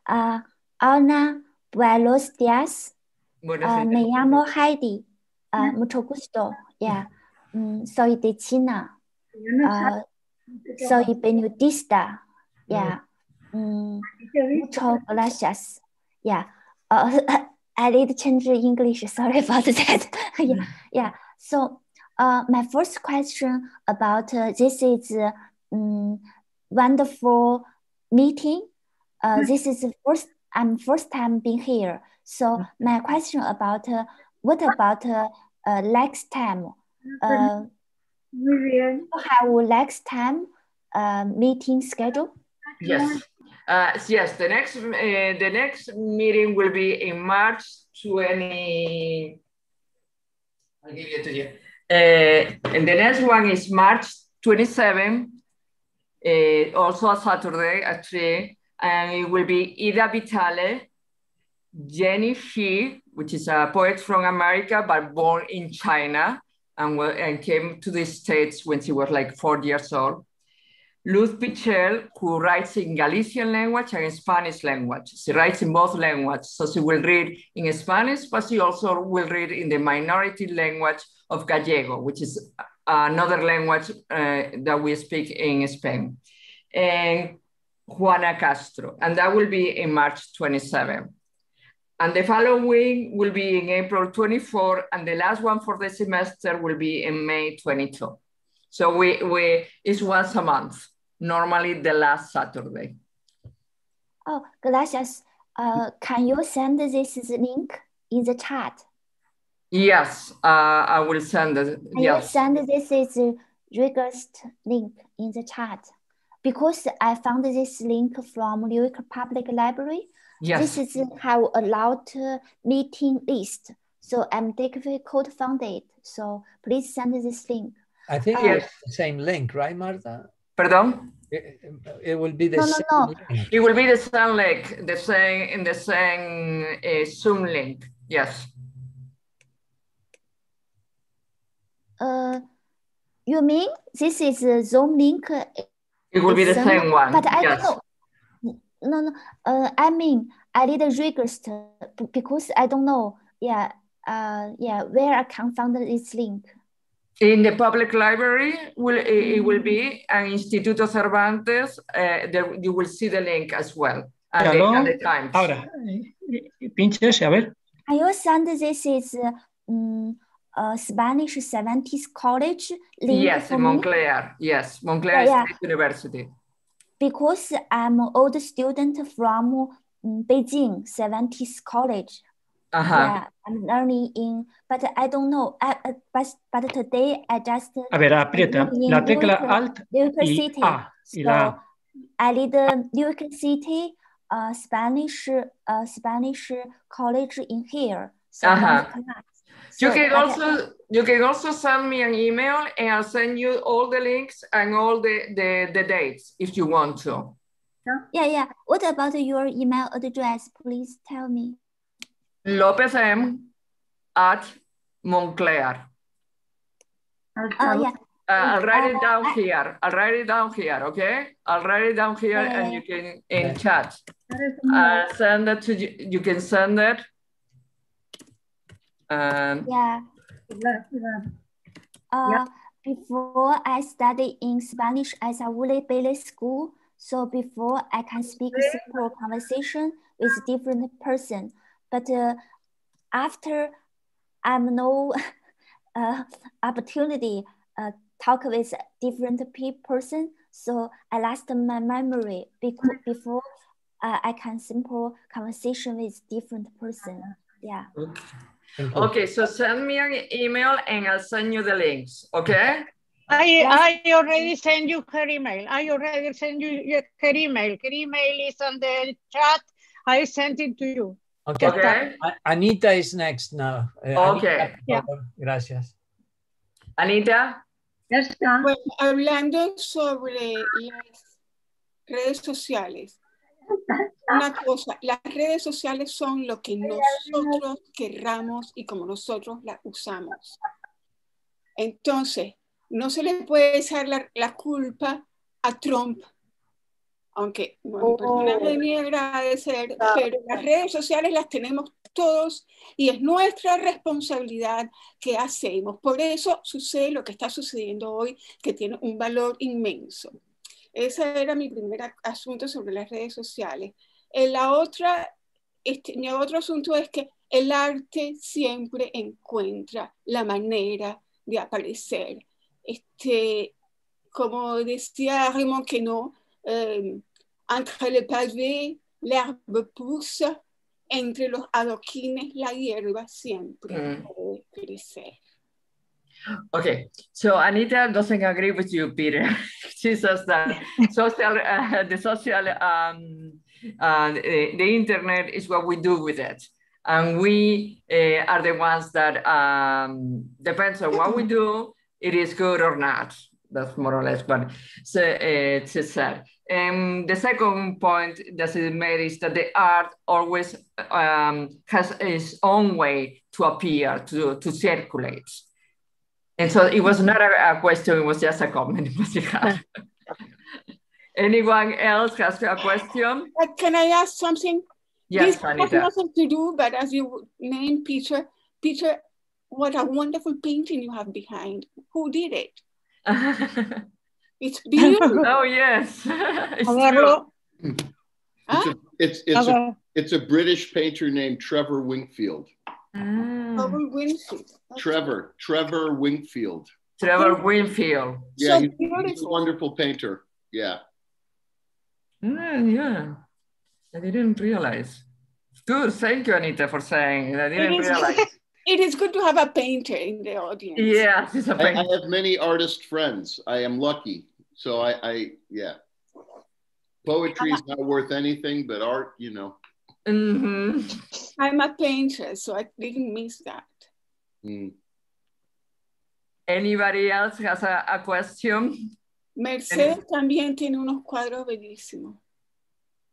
Uh, hola, buenos días. Buenos uh, me llamo Heidi. Uh, mucho gusto. Yeah. Mm, soy de China. soy periodista. Yeah. Mm, muchas gracias. Yeah. I did change English. Sorry about that. yeah, yeah. So, uh, my first question about uh, this is um, wonderful meeting. Uh, this is first. I'm first time being here. So my question about uh, what about uh, uh, next time? Uh, have next time uh, meeting schedule? Yes. Uh, yes, the next uh, the next meeting will be in March 20. I'll give it to you. Uh, and the next one is March 27, uh, also a Saturday at 3. And it will be Ida Vitale, Jenny Shi, which is a poet from America, but born in China and, and came to the States when she was like four years old. Luz Pichel, who writes in Galician language and Spanish language. She writes in both languages, so she will read in Spanish, but she also will read in the minority language of Gallego, which is another language uh, that we speak in Spain. And Juana Castro, and that will be in March 27. And the following will be in April 24, and the last one for the semester will be in May 22. So we, we it's once a month, normally the last Saturday. Oh, gracias. Uh, can you send this link in the chat? Yes, uh, I will send it. Can yes. you send this is request link in the chat? Because I found this link from Lyric Public Library. Yes. This is how allowed meeting list. So I'm difficult found it. So please send this link. I think Uh, it's the same link, right, Marta? Pardon? It, it will be the No, no, same no. link. It will be the same link, the same in the same uh, Zoom link. Yes. Uh, you mean this is a Zoom link? uh, It will be the Zoom? same one. But I yes. don't know. No, no. Uh, I mean, I did a register b- because I don't know. Yeah. Uh, yeah. Where I can find this link. In the public library, will it, it will be an Instituto Cervantes. Uh, there, you will see the link as well. And, the, Aló. and the times. Ahora, pinche ese, a ver. Can you send this is uh, mm, uh, Spanish 70s college link Yes, for in me? Montclair. Yes, Montclair Yeah, yeah. State University. Because I'm an old student from mm, Beijing 70s college. Uh-huh. Yeah, I'm learning in, but I don't know. I, uh, but, but today I just A ver, aprieta in la tecla Newark- Alt Newark y City. A. Y So la A. I did uh, Newark City uh, Spanish uh, Spanish college in here. So Uh-huh. class. You So can I also you can also send me an email and I'll send you all the links and all the, the, the dates if you want to. Yeah, yeah. What about your email address? Please tell me. Lopez M at Montclair. Oh, yeah. Uh, I'll write it down here. I'll write it down here, okay? I'll write it down here Yeah, and you can in chat. Uh, I'll send it to you. You can send it. Um, Yeah. Uh, Before I studied in Spanish at Awule Bailey School, so before I can speak a simple conversation with different person, but uh, after I'm no uh, opportunity uh, talk with different pe- person, so I lost my memory because before uh, I can simple conversation with different person. Yeah. okay, so send me an email and I'll send you the links, okay? I, I already sent you her email. I already sent you her email. Her email is on the chat. I sent it to you. Okay. Anita is next now. Eh, Okay. Anita, favor. Gracias. Anita. Bueno, hablando sobre las redes sociales. Una cosa, las redes sociales son lo que nosotros querramos y como nosotros las usamos. Entonces, no se le puede echar la, la culpa a Trump, aunque bueno, mi personaje ni agradecer, pero las redes sociales las tenemos todos y es nuestra responsabilidad que hacemos. Por eso sucede lo que está sucediendo hoy, que tiene un valor inmenso. Ese era mi primer asunto sobre las redes sociales. En la otra, este, mi otro asunto es que el arte siempre encuentra la manera de aparecer. Este, como decía Raymond Queneau, eh, entre le pavé, l'herbe pousse, entre los adoquines la hierba siempre Mm. puede crecer. Okay, so Anita doesn't agree with you, Peter. she says that social, uh, the social, um, uh, the, the internet is what we do with it. And we uh, are the ones that um, depends on what we do, it is good or not. That's more or less what so, uh, she said. And the second point that she made is that the art always um, has its own way to appear, to, to circulate. And so it was not a, a question, it was just a comment. Anyone else has a question? Uh, can I ask something? Yes, this Anita. has nothing to do, but as you named Peter, Peter, what a wonderful painting you have behind. Who did it? it's beautiful. oh yes, it's A true. It's a, it's, it's, A a, it's a British painter named Trevor Wingfield. Trevor Winfield. Trevor, Trevor Wingfield. Trevor Winfield. Yeah, So he's, he's a wonderful painter. Yeah. Mm, yeah, I didn't realize. Good, thank you, Anita, for saying. I didn't realize. It is good to have a painter in the audience. Yes, it's a I, I have many artist friends. I am lucky. So I, I yeah. Poetry is not worth anything, but art, you know. Mhm. I'm a painter, so I didn't miss that. Mm. Anybody else has a, a question? Mercedes también tiene unos cuadros bellísimos.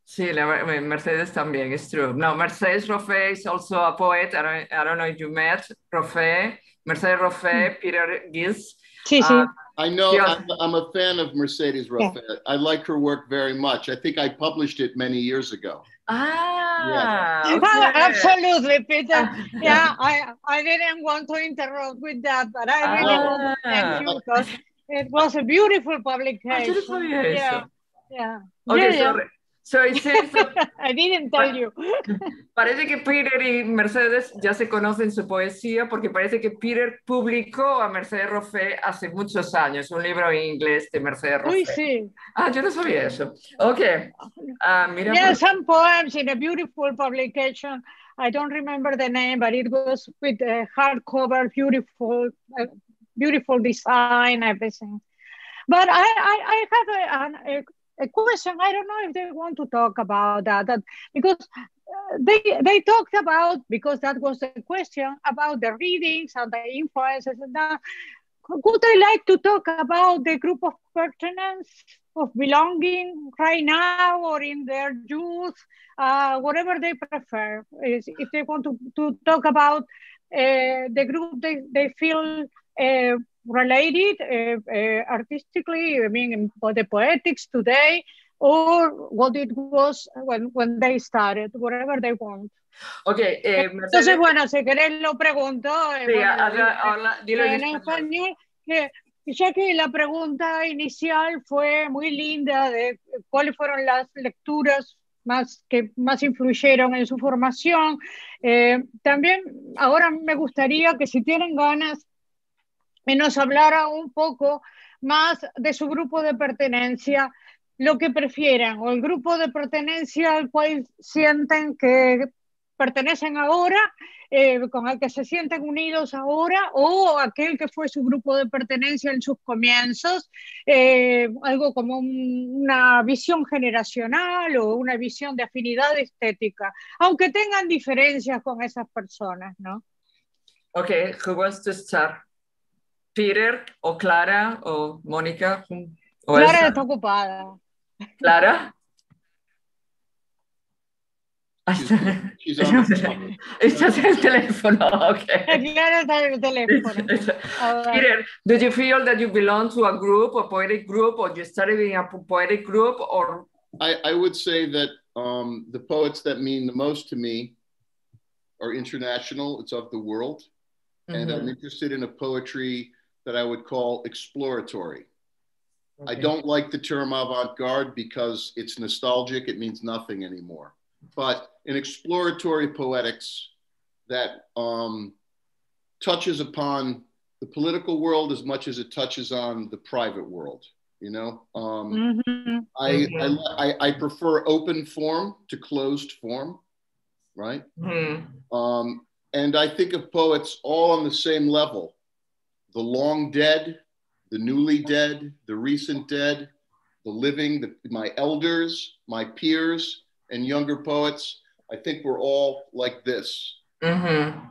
Sí, la, ver- Mercedes también, it's true. No, Mercedes Roffé is also a poet. I don't, I don't know if you met Roffé, Mercedes Roffé, Peter Gills. Sí, sí. Uh, I know Yeah. I'm, I'm a fan of Mercedes Roffet. I like her work very much. I think I published it many years ago. ah, Ah, okay. Absolutely, Peter. Yeah, I, I didn't want to interrupt with that, but I really want to thank you because it was a beautiful publication. no sabía eso. Yeah, yeah. Okay, Yeah, sorry. So it seems that I didn't tell you. parece que Peter y Mercedes ya se conocen su poesía porque parece que Peter publicó a Mercedes Roffé hace muchos años, un libro en inglés de Mercedes Uy, Roffé. sí. Ah, yo no sabía eso. Ok. Ah, mira, Yeah, pues- some poems in a beautiful publication. I don't remember the name, but it was with a hardcover, beautiful, uh, beautiful design, everything. But I, I, I have a, an- a, a question. I don't know if they want to talk about that, that because uh, they they talked about because that was the question about the readings and the influences and that. Would I like to talk about the group of pertinence of belonging right now or in their youth, uh, whatever they prefer? Is if they want to, to talk about uh, the group they, they feel uh, related uh, uh, artistically, I mean, for the poetics today, or what it was when, when they started, whatever they want. ok, eh, Entonces, bueno, si querés lo pregunto eh, Sí, bueno, habla- eh, habla- dilo en en español, que ya que la pregunta inicial fue muy linda de cuáles fueron las lecturas más que más influyeron en su formación, eh, también ahora me gustaría que si tienen ganas y nos hablara un poco más de su grupo de pertenencia, lo que prefieran, o el grupo de pertenencia al cual sienten que pertenecen ahora, eh, con el que se sienten unidos ahora, o aquel que fue su grupo de pertenencia en sus comienzos, eh, algo como un- una visión generacional o una visión de afinidad estética, aunque tengan diferencias con esas personas, ¿no? ok, who wants to start? Peter o Clara o Mónica o Clara Elsa? está ocupada. Clara. She's on the phone. Estás en el teléfono, ok. Clara está en el teléfono. Peter, do you feel that you belong to a group, a poetic group, or you started in a poetic group, or I, I would say that um, the poets that mean the most to me are international, it's of the world. And I'm Mhm. interested in a poetry that I would call exploratory. I don't like the term avant garde because it's nostalgic, it means nothing anymore. But an exploratory poetics that um, touches upon the political world as much as it touches on the private world, you know? Um, Mhm. I. I, I, I prefer open form to closed form, right? Hmm. Um, and I think of poets all on the same level the long dead, the newly dead, the recent dead, the living, the, my elders, my peers, and younger poets. I think we're all like this. Mhm.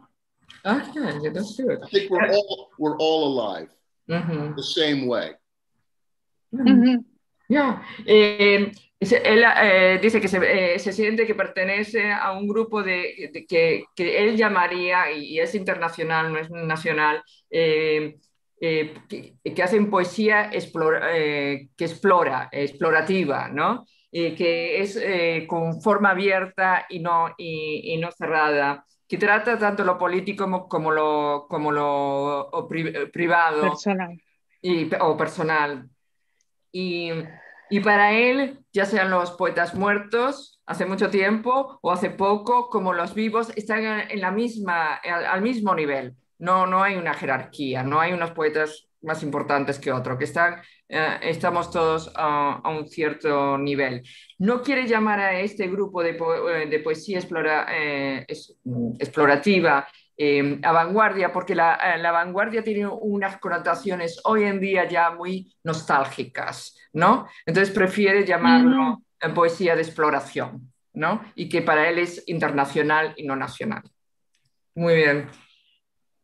Okay, that's good. I think we're all we're all alive Mhm. the same way. Mhm. Ya, eh, dice, él eh, dice que se, eh, se siente que pertenece a un grupo de, de que, que él llamaría, y, y es internacional, no es nacional, eh, eh, que, hacen poesía eh, que explora, explorativa, ¿no? que es con forma abierta y no, y, no cerrada, que trata tanto lo político como, lo, como lo privado personal. Y, o personal. Y, y para él, ya sean los poetas muertos hace mucho tiempo o hace poco, como los vivos, están en la misma, al mismo nivel. No, no hay una jerarquía, no hay unos poetas más importantes que otros, que están, eh, estamos todos a, un cierto nivel. No quiere llamar a este grupo de, eh, poesía eh, explorativa a vanguardia, porque la, la, vanguardia tiene unas connotaciones hoy en día ya muy nostálgicas, ¿no? Entonces prefiere llamarlo poesía de exploración, ¿no? Y que para él es internacional y no nacional. Muy bien.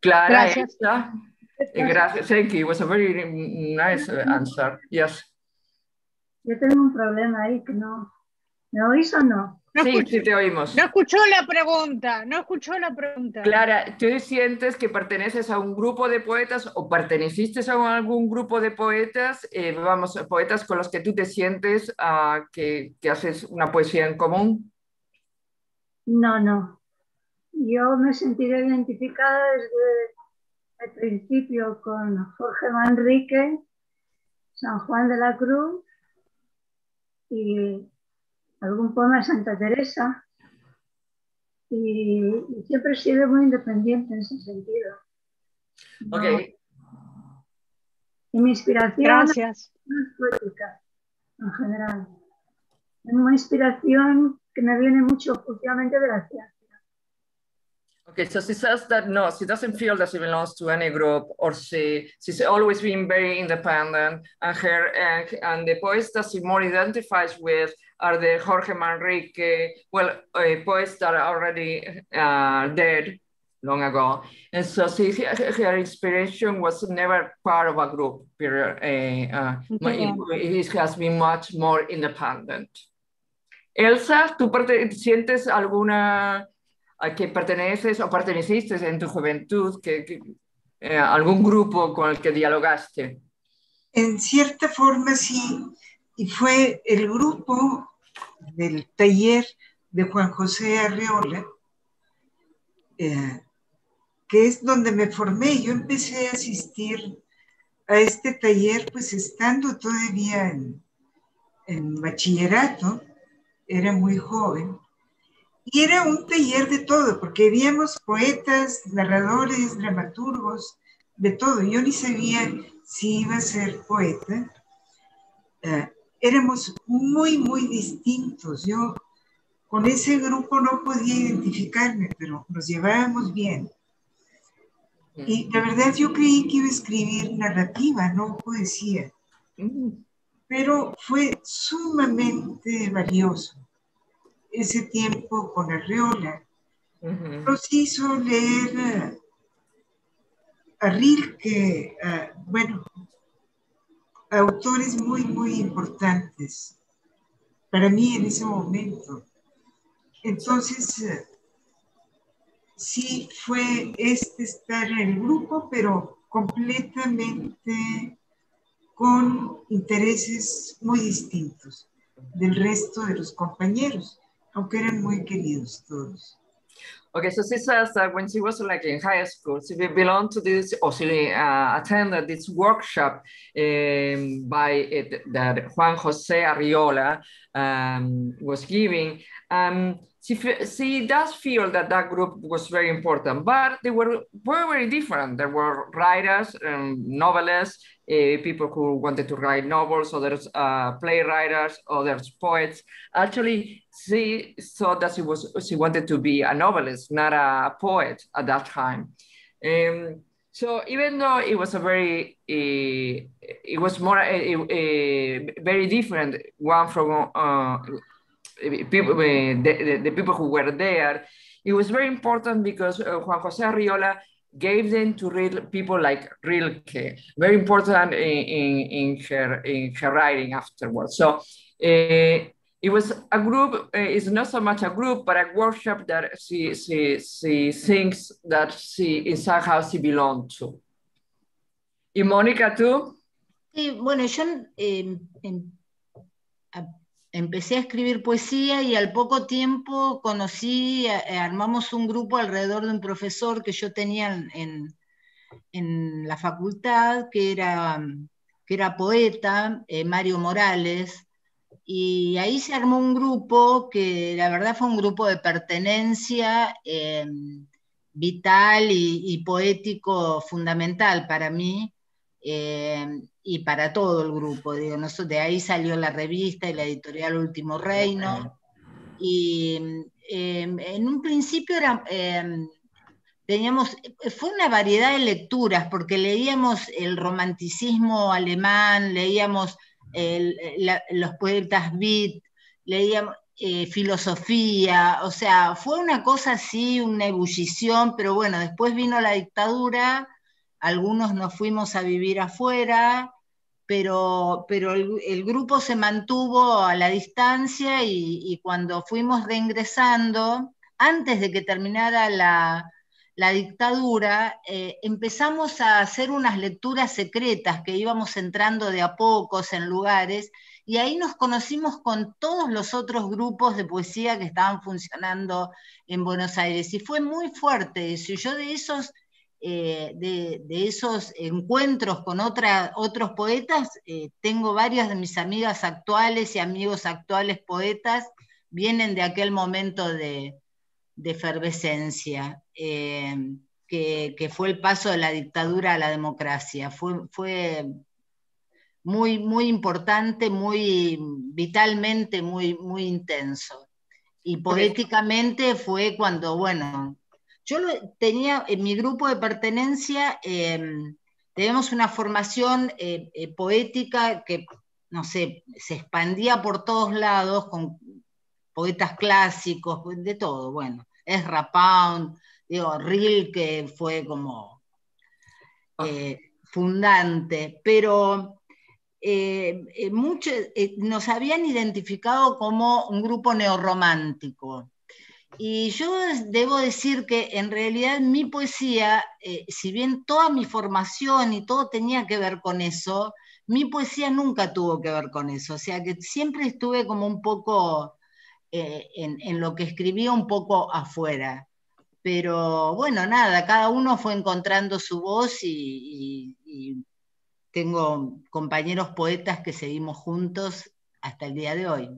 Clara, gracias. gracias. Thank you. It was a very nice answer. Yes. Yo tengo un problema ahí que no. ¿Me oís o no? No sí, sí, te oímos. No escuchó la pregunta, no escuchó la pregunta. Clara, ¿tú sientes que perteneces a un grupo de poetas o perteneciste a algún grupo de poetas, eh, vamos, poetas con los que tú te sientes uh, que, que haces una poesía en común? No, no. Yo me sentiré identificada desde el principio con Jorge Manrique, San Juan de la Cruz y algún poema de Santa Teresa. Y, siempre he sido muy independiente en ese sentido. Ok. Y mi inspiración Gracias. es poética, en general. Es una inspiración que me viene mucho justamente de la ciencia. Okay, so she says that no, she doesn't feel that she belongs to any group, or she she's always been very independent, and her and, and the poets that she more identifies with are the Jorge Manrique, well, uh, poets that are already uh, dead long ago, and so she, her inspiration was never part of a group. Period. Uh, okay. it, it has been much more independent. Elsa, ¿tú sientes alguna a que perteneces o perteneciste en tu juventud, que eh, algún grupo con el que dialogaste. En cierta forma sí, y fue el grupo del taller de Juan José Arreola, eh, que es donde me formé. Yo empecé a asistir a este taller, pues estando todavía en, en bachillerato, era muy joven, y era un taller de todo, porque habíamos poetas, narradores, dramaturgos, de todo. Yo ni sabía si iba a ser poeta. Eh, éramos muy, muy distintos. Yo con ese grupo no podía identificarme, pero nos llevábamos bien. Y la verdad yo creí que iba a escribir narrativa, no poesía. Pero fue sumamente valioso ese tiempo con Arreola, nos hizo leer a Rilke, bueno, autores muy, muy importantes para mí en ese momento. Entonces, eh, sí fue este estar en el grupo, pero completamente con intereses muy distintos del resto de los compañeros aunque eran muy queridos todos. Okay, so she says that when she was like in high school, she belonged to this, or she uh, attended this workshop um, by it, that Juan Jose Arriola um, was giving. Um, she, she does feel that that group was very important, but they were very, very different. There were writers, um, novelists, uh, people who wanted to write novels, others uh, playwrights, others poets. Actually, she thought that she was she wanted to be a novelist, not a poet at that time. Um, so even though it was a very, uh, it was more very different one from uh, people, the, the, the, people who were there. It was very important because uh, Juan Jose Arriola gave them to real people like Rilke, very important in, in, in her in her writing afterwards. So uh, it was a group. Uh, it's not so much a group, but a workshop that she she she thinks that she in somehow she belonged to. ¿Y Mónica, tú? Sí, bueno, yo eh, a- empecé a escribir poesía y al poco tiempo conocí, eh, armamos un grupo alrededor de un profesor que yo tenía en, en- la facultad, que era, que era poeta, eh, Mario Morales, y ahí se armó un grupo que la verdad fue un grupo de pertenencia eh, vital y poético fundamental para mí eh, y para todo el grupo. Digo, noso- de ahí salió la revista y la editorial Último Reino. Y eh, en un principio era, eh, teníamos, fue una variedad de lecturas, porque leíamos el romanticismo alemán, leíamos el- la- los poetas beat, leíamos eh, filosofía, o sea, fue una cosa así, una ebullición, pero bueno, después vino la dictadura, algunos nos fuimos a vivir afuera, pero, pero el, grupo se mantuvo a la distancia y, cuando fuimos reingresando, antes de que terminara la, la dictadura, eh, empezamos a hacer unas lecturas secretas que íbamos entrando de a pocos en lugares y ahí nos conocimos con todos los otros grupos de poesía que estaban funcionando en Buenos Aires y fue muy fuerte eso. Yo de esos, eh, de, de esos encuentros con otra, otros poetas, eh, tengo varias de mis amigas actuales y amigos actuales poetas, vienen de aquel momento de, de efervescencia, eh, que, que fue el paso de la dictadura a la democracia. Fue, fue muy, muy importante, muy vitalmente, muy, muy intenso. Y poéticamente fue cuando, bueno, yo lo- tenía en mi grupo de pertenencia, eh, tenemos una formación eh, eh, poética que, no sé, se expandía por todos lados con poetas clásicos, de todo, bueno, Ezra Pound, digo, Rilke fue como eh, fundante, pero eh, eh, mucho- eh, nos habían identificado como un grupo neorromántico. Y yo debo decir que en realidad mi poesía, eh, si bien toda mi formación y todo tenía que ver con eso, mi poesía nunca tuvo que ver con eso. O sea que siempre estuve como un poco eh, en, lo que escribía un poco afuera. Pero bueno, nada, cada uno fue encontrando su voz y tengo compañeros poetas que seguimos juntos hasta el día de hoy.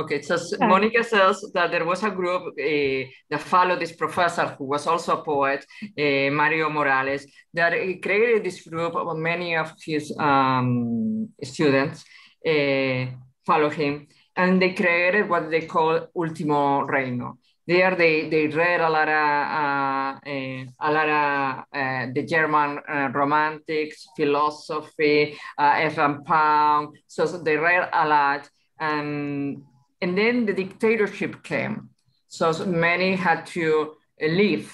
Okay, so Monica says that there was a group uh, that followed this professor who was also a poet, uh, Mario Morales, that he created this group. of Many of his um, students uh, follow him, and they created what they call Ultimo Reino. There, they, they read a lot of, uh, uh, a lot of uh, the German uh, romantics, philosophy, uh, Evan Pound. So, so they read a lot. And, and then the dictatorship came. So many had to uh, leave.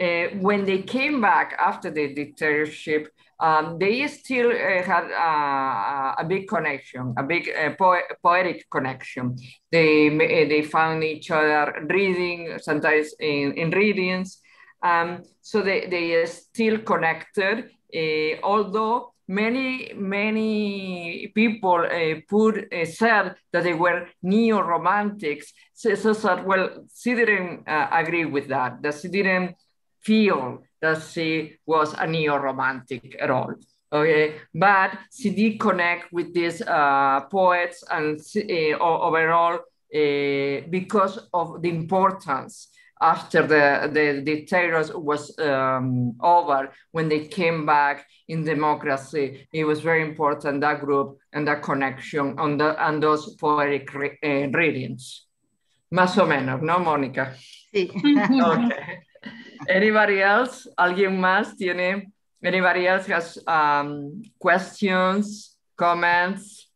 Uh, when they came back after the dictatorship, um, they still uh, had uh, a big connection, a big uh, po- poetic connection. They, uh, they found each other reading, sometimes in, in readings. Um, so they, they are still connected, uh, although many, many people uh, put, uh, said that they were neo-romantics. So, so, so, well, she didn't uh, agree with that, that she didn't feel that she was a neo-romantic at all. Okay, but she did connect with these uh, poets and uh, overall uh, because of the importance after the, the dictators was um, over, when they came back in democracy, it was very important, that group and that connection on the, and those poetic re- uh, readings. Más o menos, ¿no, Mónica? Sí. Okay. Anybody else? ¿Alguien más tiene? Anybody else has um, questions, comments?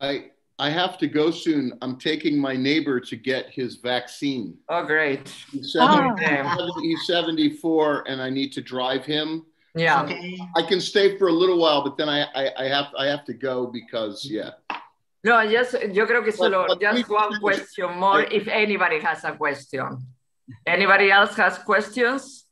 I I have to go soon. I'm taking my neighbor to get his vaccine. Oh, great. He's, Oh. 70 he's 74 and I need to drive him. Yeah. I can stay for a little while, but then I, I, I have I have to go because yeah. No, just, yo creo que solo, But- but just we- one question more if anybody has a question. Anybody else has questions?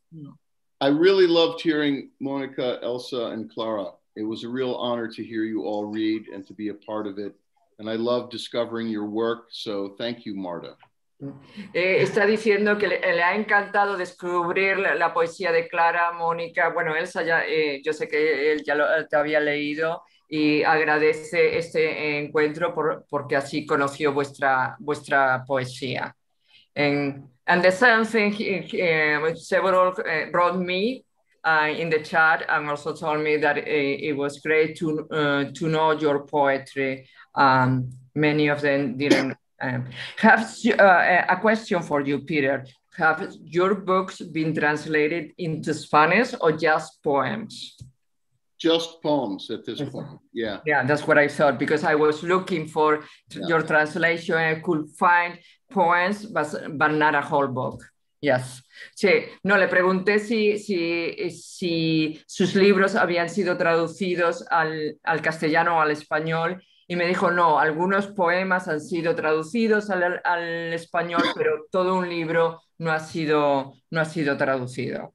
I really loved hearing Monica, Elsa, and Clara. It was a real honor to hear you all read and to be a part of it. And I love discovering your work. So thank you, Marta. Eh, está diciendo que le, le, ha encantado descubrir la, la, poesía de Clara, Mónica. Bueno, Elsa, ya, eh, yo sé que él ya lo te había leído y agradece este encuentro por, porque así conoció vuestra, vuestra poesía. And, and the same thing, uh, several uh, wrote me uh, in the chat and also told me that it, it was great to, to know your poetry. Um, many of them didn't um, have uh, a question for you, Peter. Have your books been translated into Spanish or just poems? Just poems at this point. Yeah. Yeah, that's what I thought because I was looking for yeah. your translation. I could find poems, but, but not a whole book. Yes. Sí, no, le pregunté si, si, si sus libros habían sido traducidos al, al castellano o al español y me dijo, no, algunos poemas han sido traducidos al, al, español, pero todo un libro no ha sido, no ha sido traducido.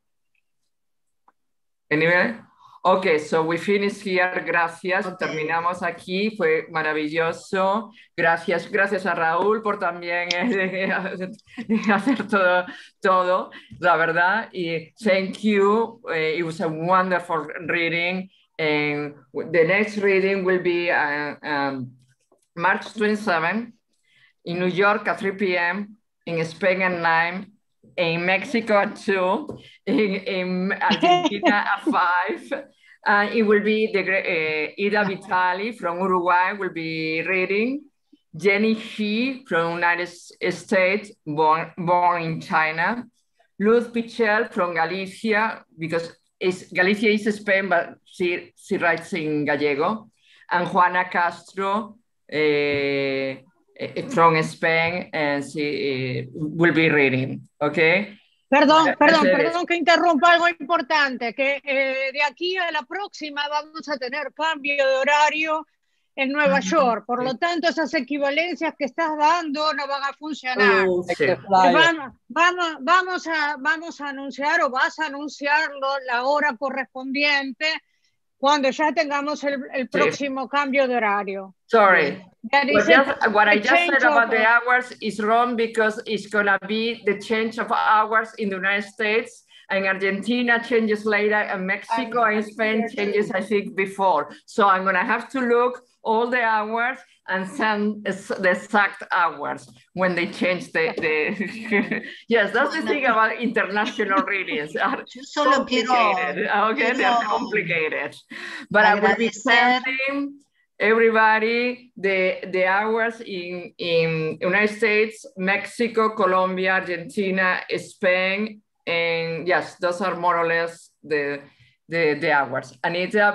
Anyway? Ok, so we finish here. Gracias. Okay. Terminamos aquí. Fue maravilloso. Gracias, gracias a Raúl por también eh, hacer todo, todo, la verdad. Y thank you. Uh, it was a wonderful reading. And the next reading will be uh, um, March 27 in New York at 3 p.m., in Spain at 9, in Mexico at 2, in, in Argentina at 5. Uh, it will be the uh, Ida Vitali from Uruguay will be reading. Jenny He from United States, born, born in China. Luz Pichel from Galicia, because it's, Galicia is Spain, but she, she writes in Gallego. And Juana Castro uh, from Spain, and she will be reading, okay? Perdón, perdón, perdón que interrumpa algo importante, que eh, de aquí a la próxima vamos a tener cambio de horario en Nueva York, por lo tanto esas equivalencias que estás dando no van a funcionar. Oh, sí. vamos, vamos, vamos, a, vamos a anunciar o vas a anunciarlo la hora correspondiente cuando ya tengamos el, el próximo sí. cambio de horario. Sorry. What, just, what I just said about the hours is wrong because it's going to be the change of hours in the United States and Argentina changes later and Mexico and Spain changes, I think, before. So I'm going to have to look all the hours and send the exact hours when they change the, the yes that's the thing about international readings. Are complicated. Okay they're complicated. But I will be sending everybody the the hours in in United States Mexico Colombia Argentina Spain and yes those are more or less the the, the hours. Anita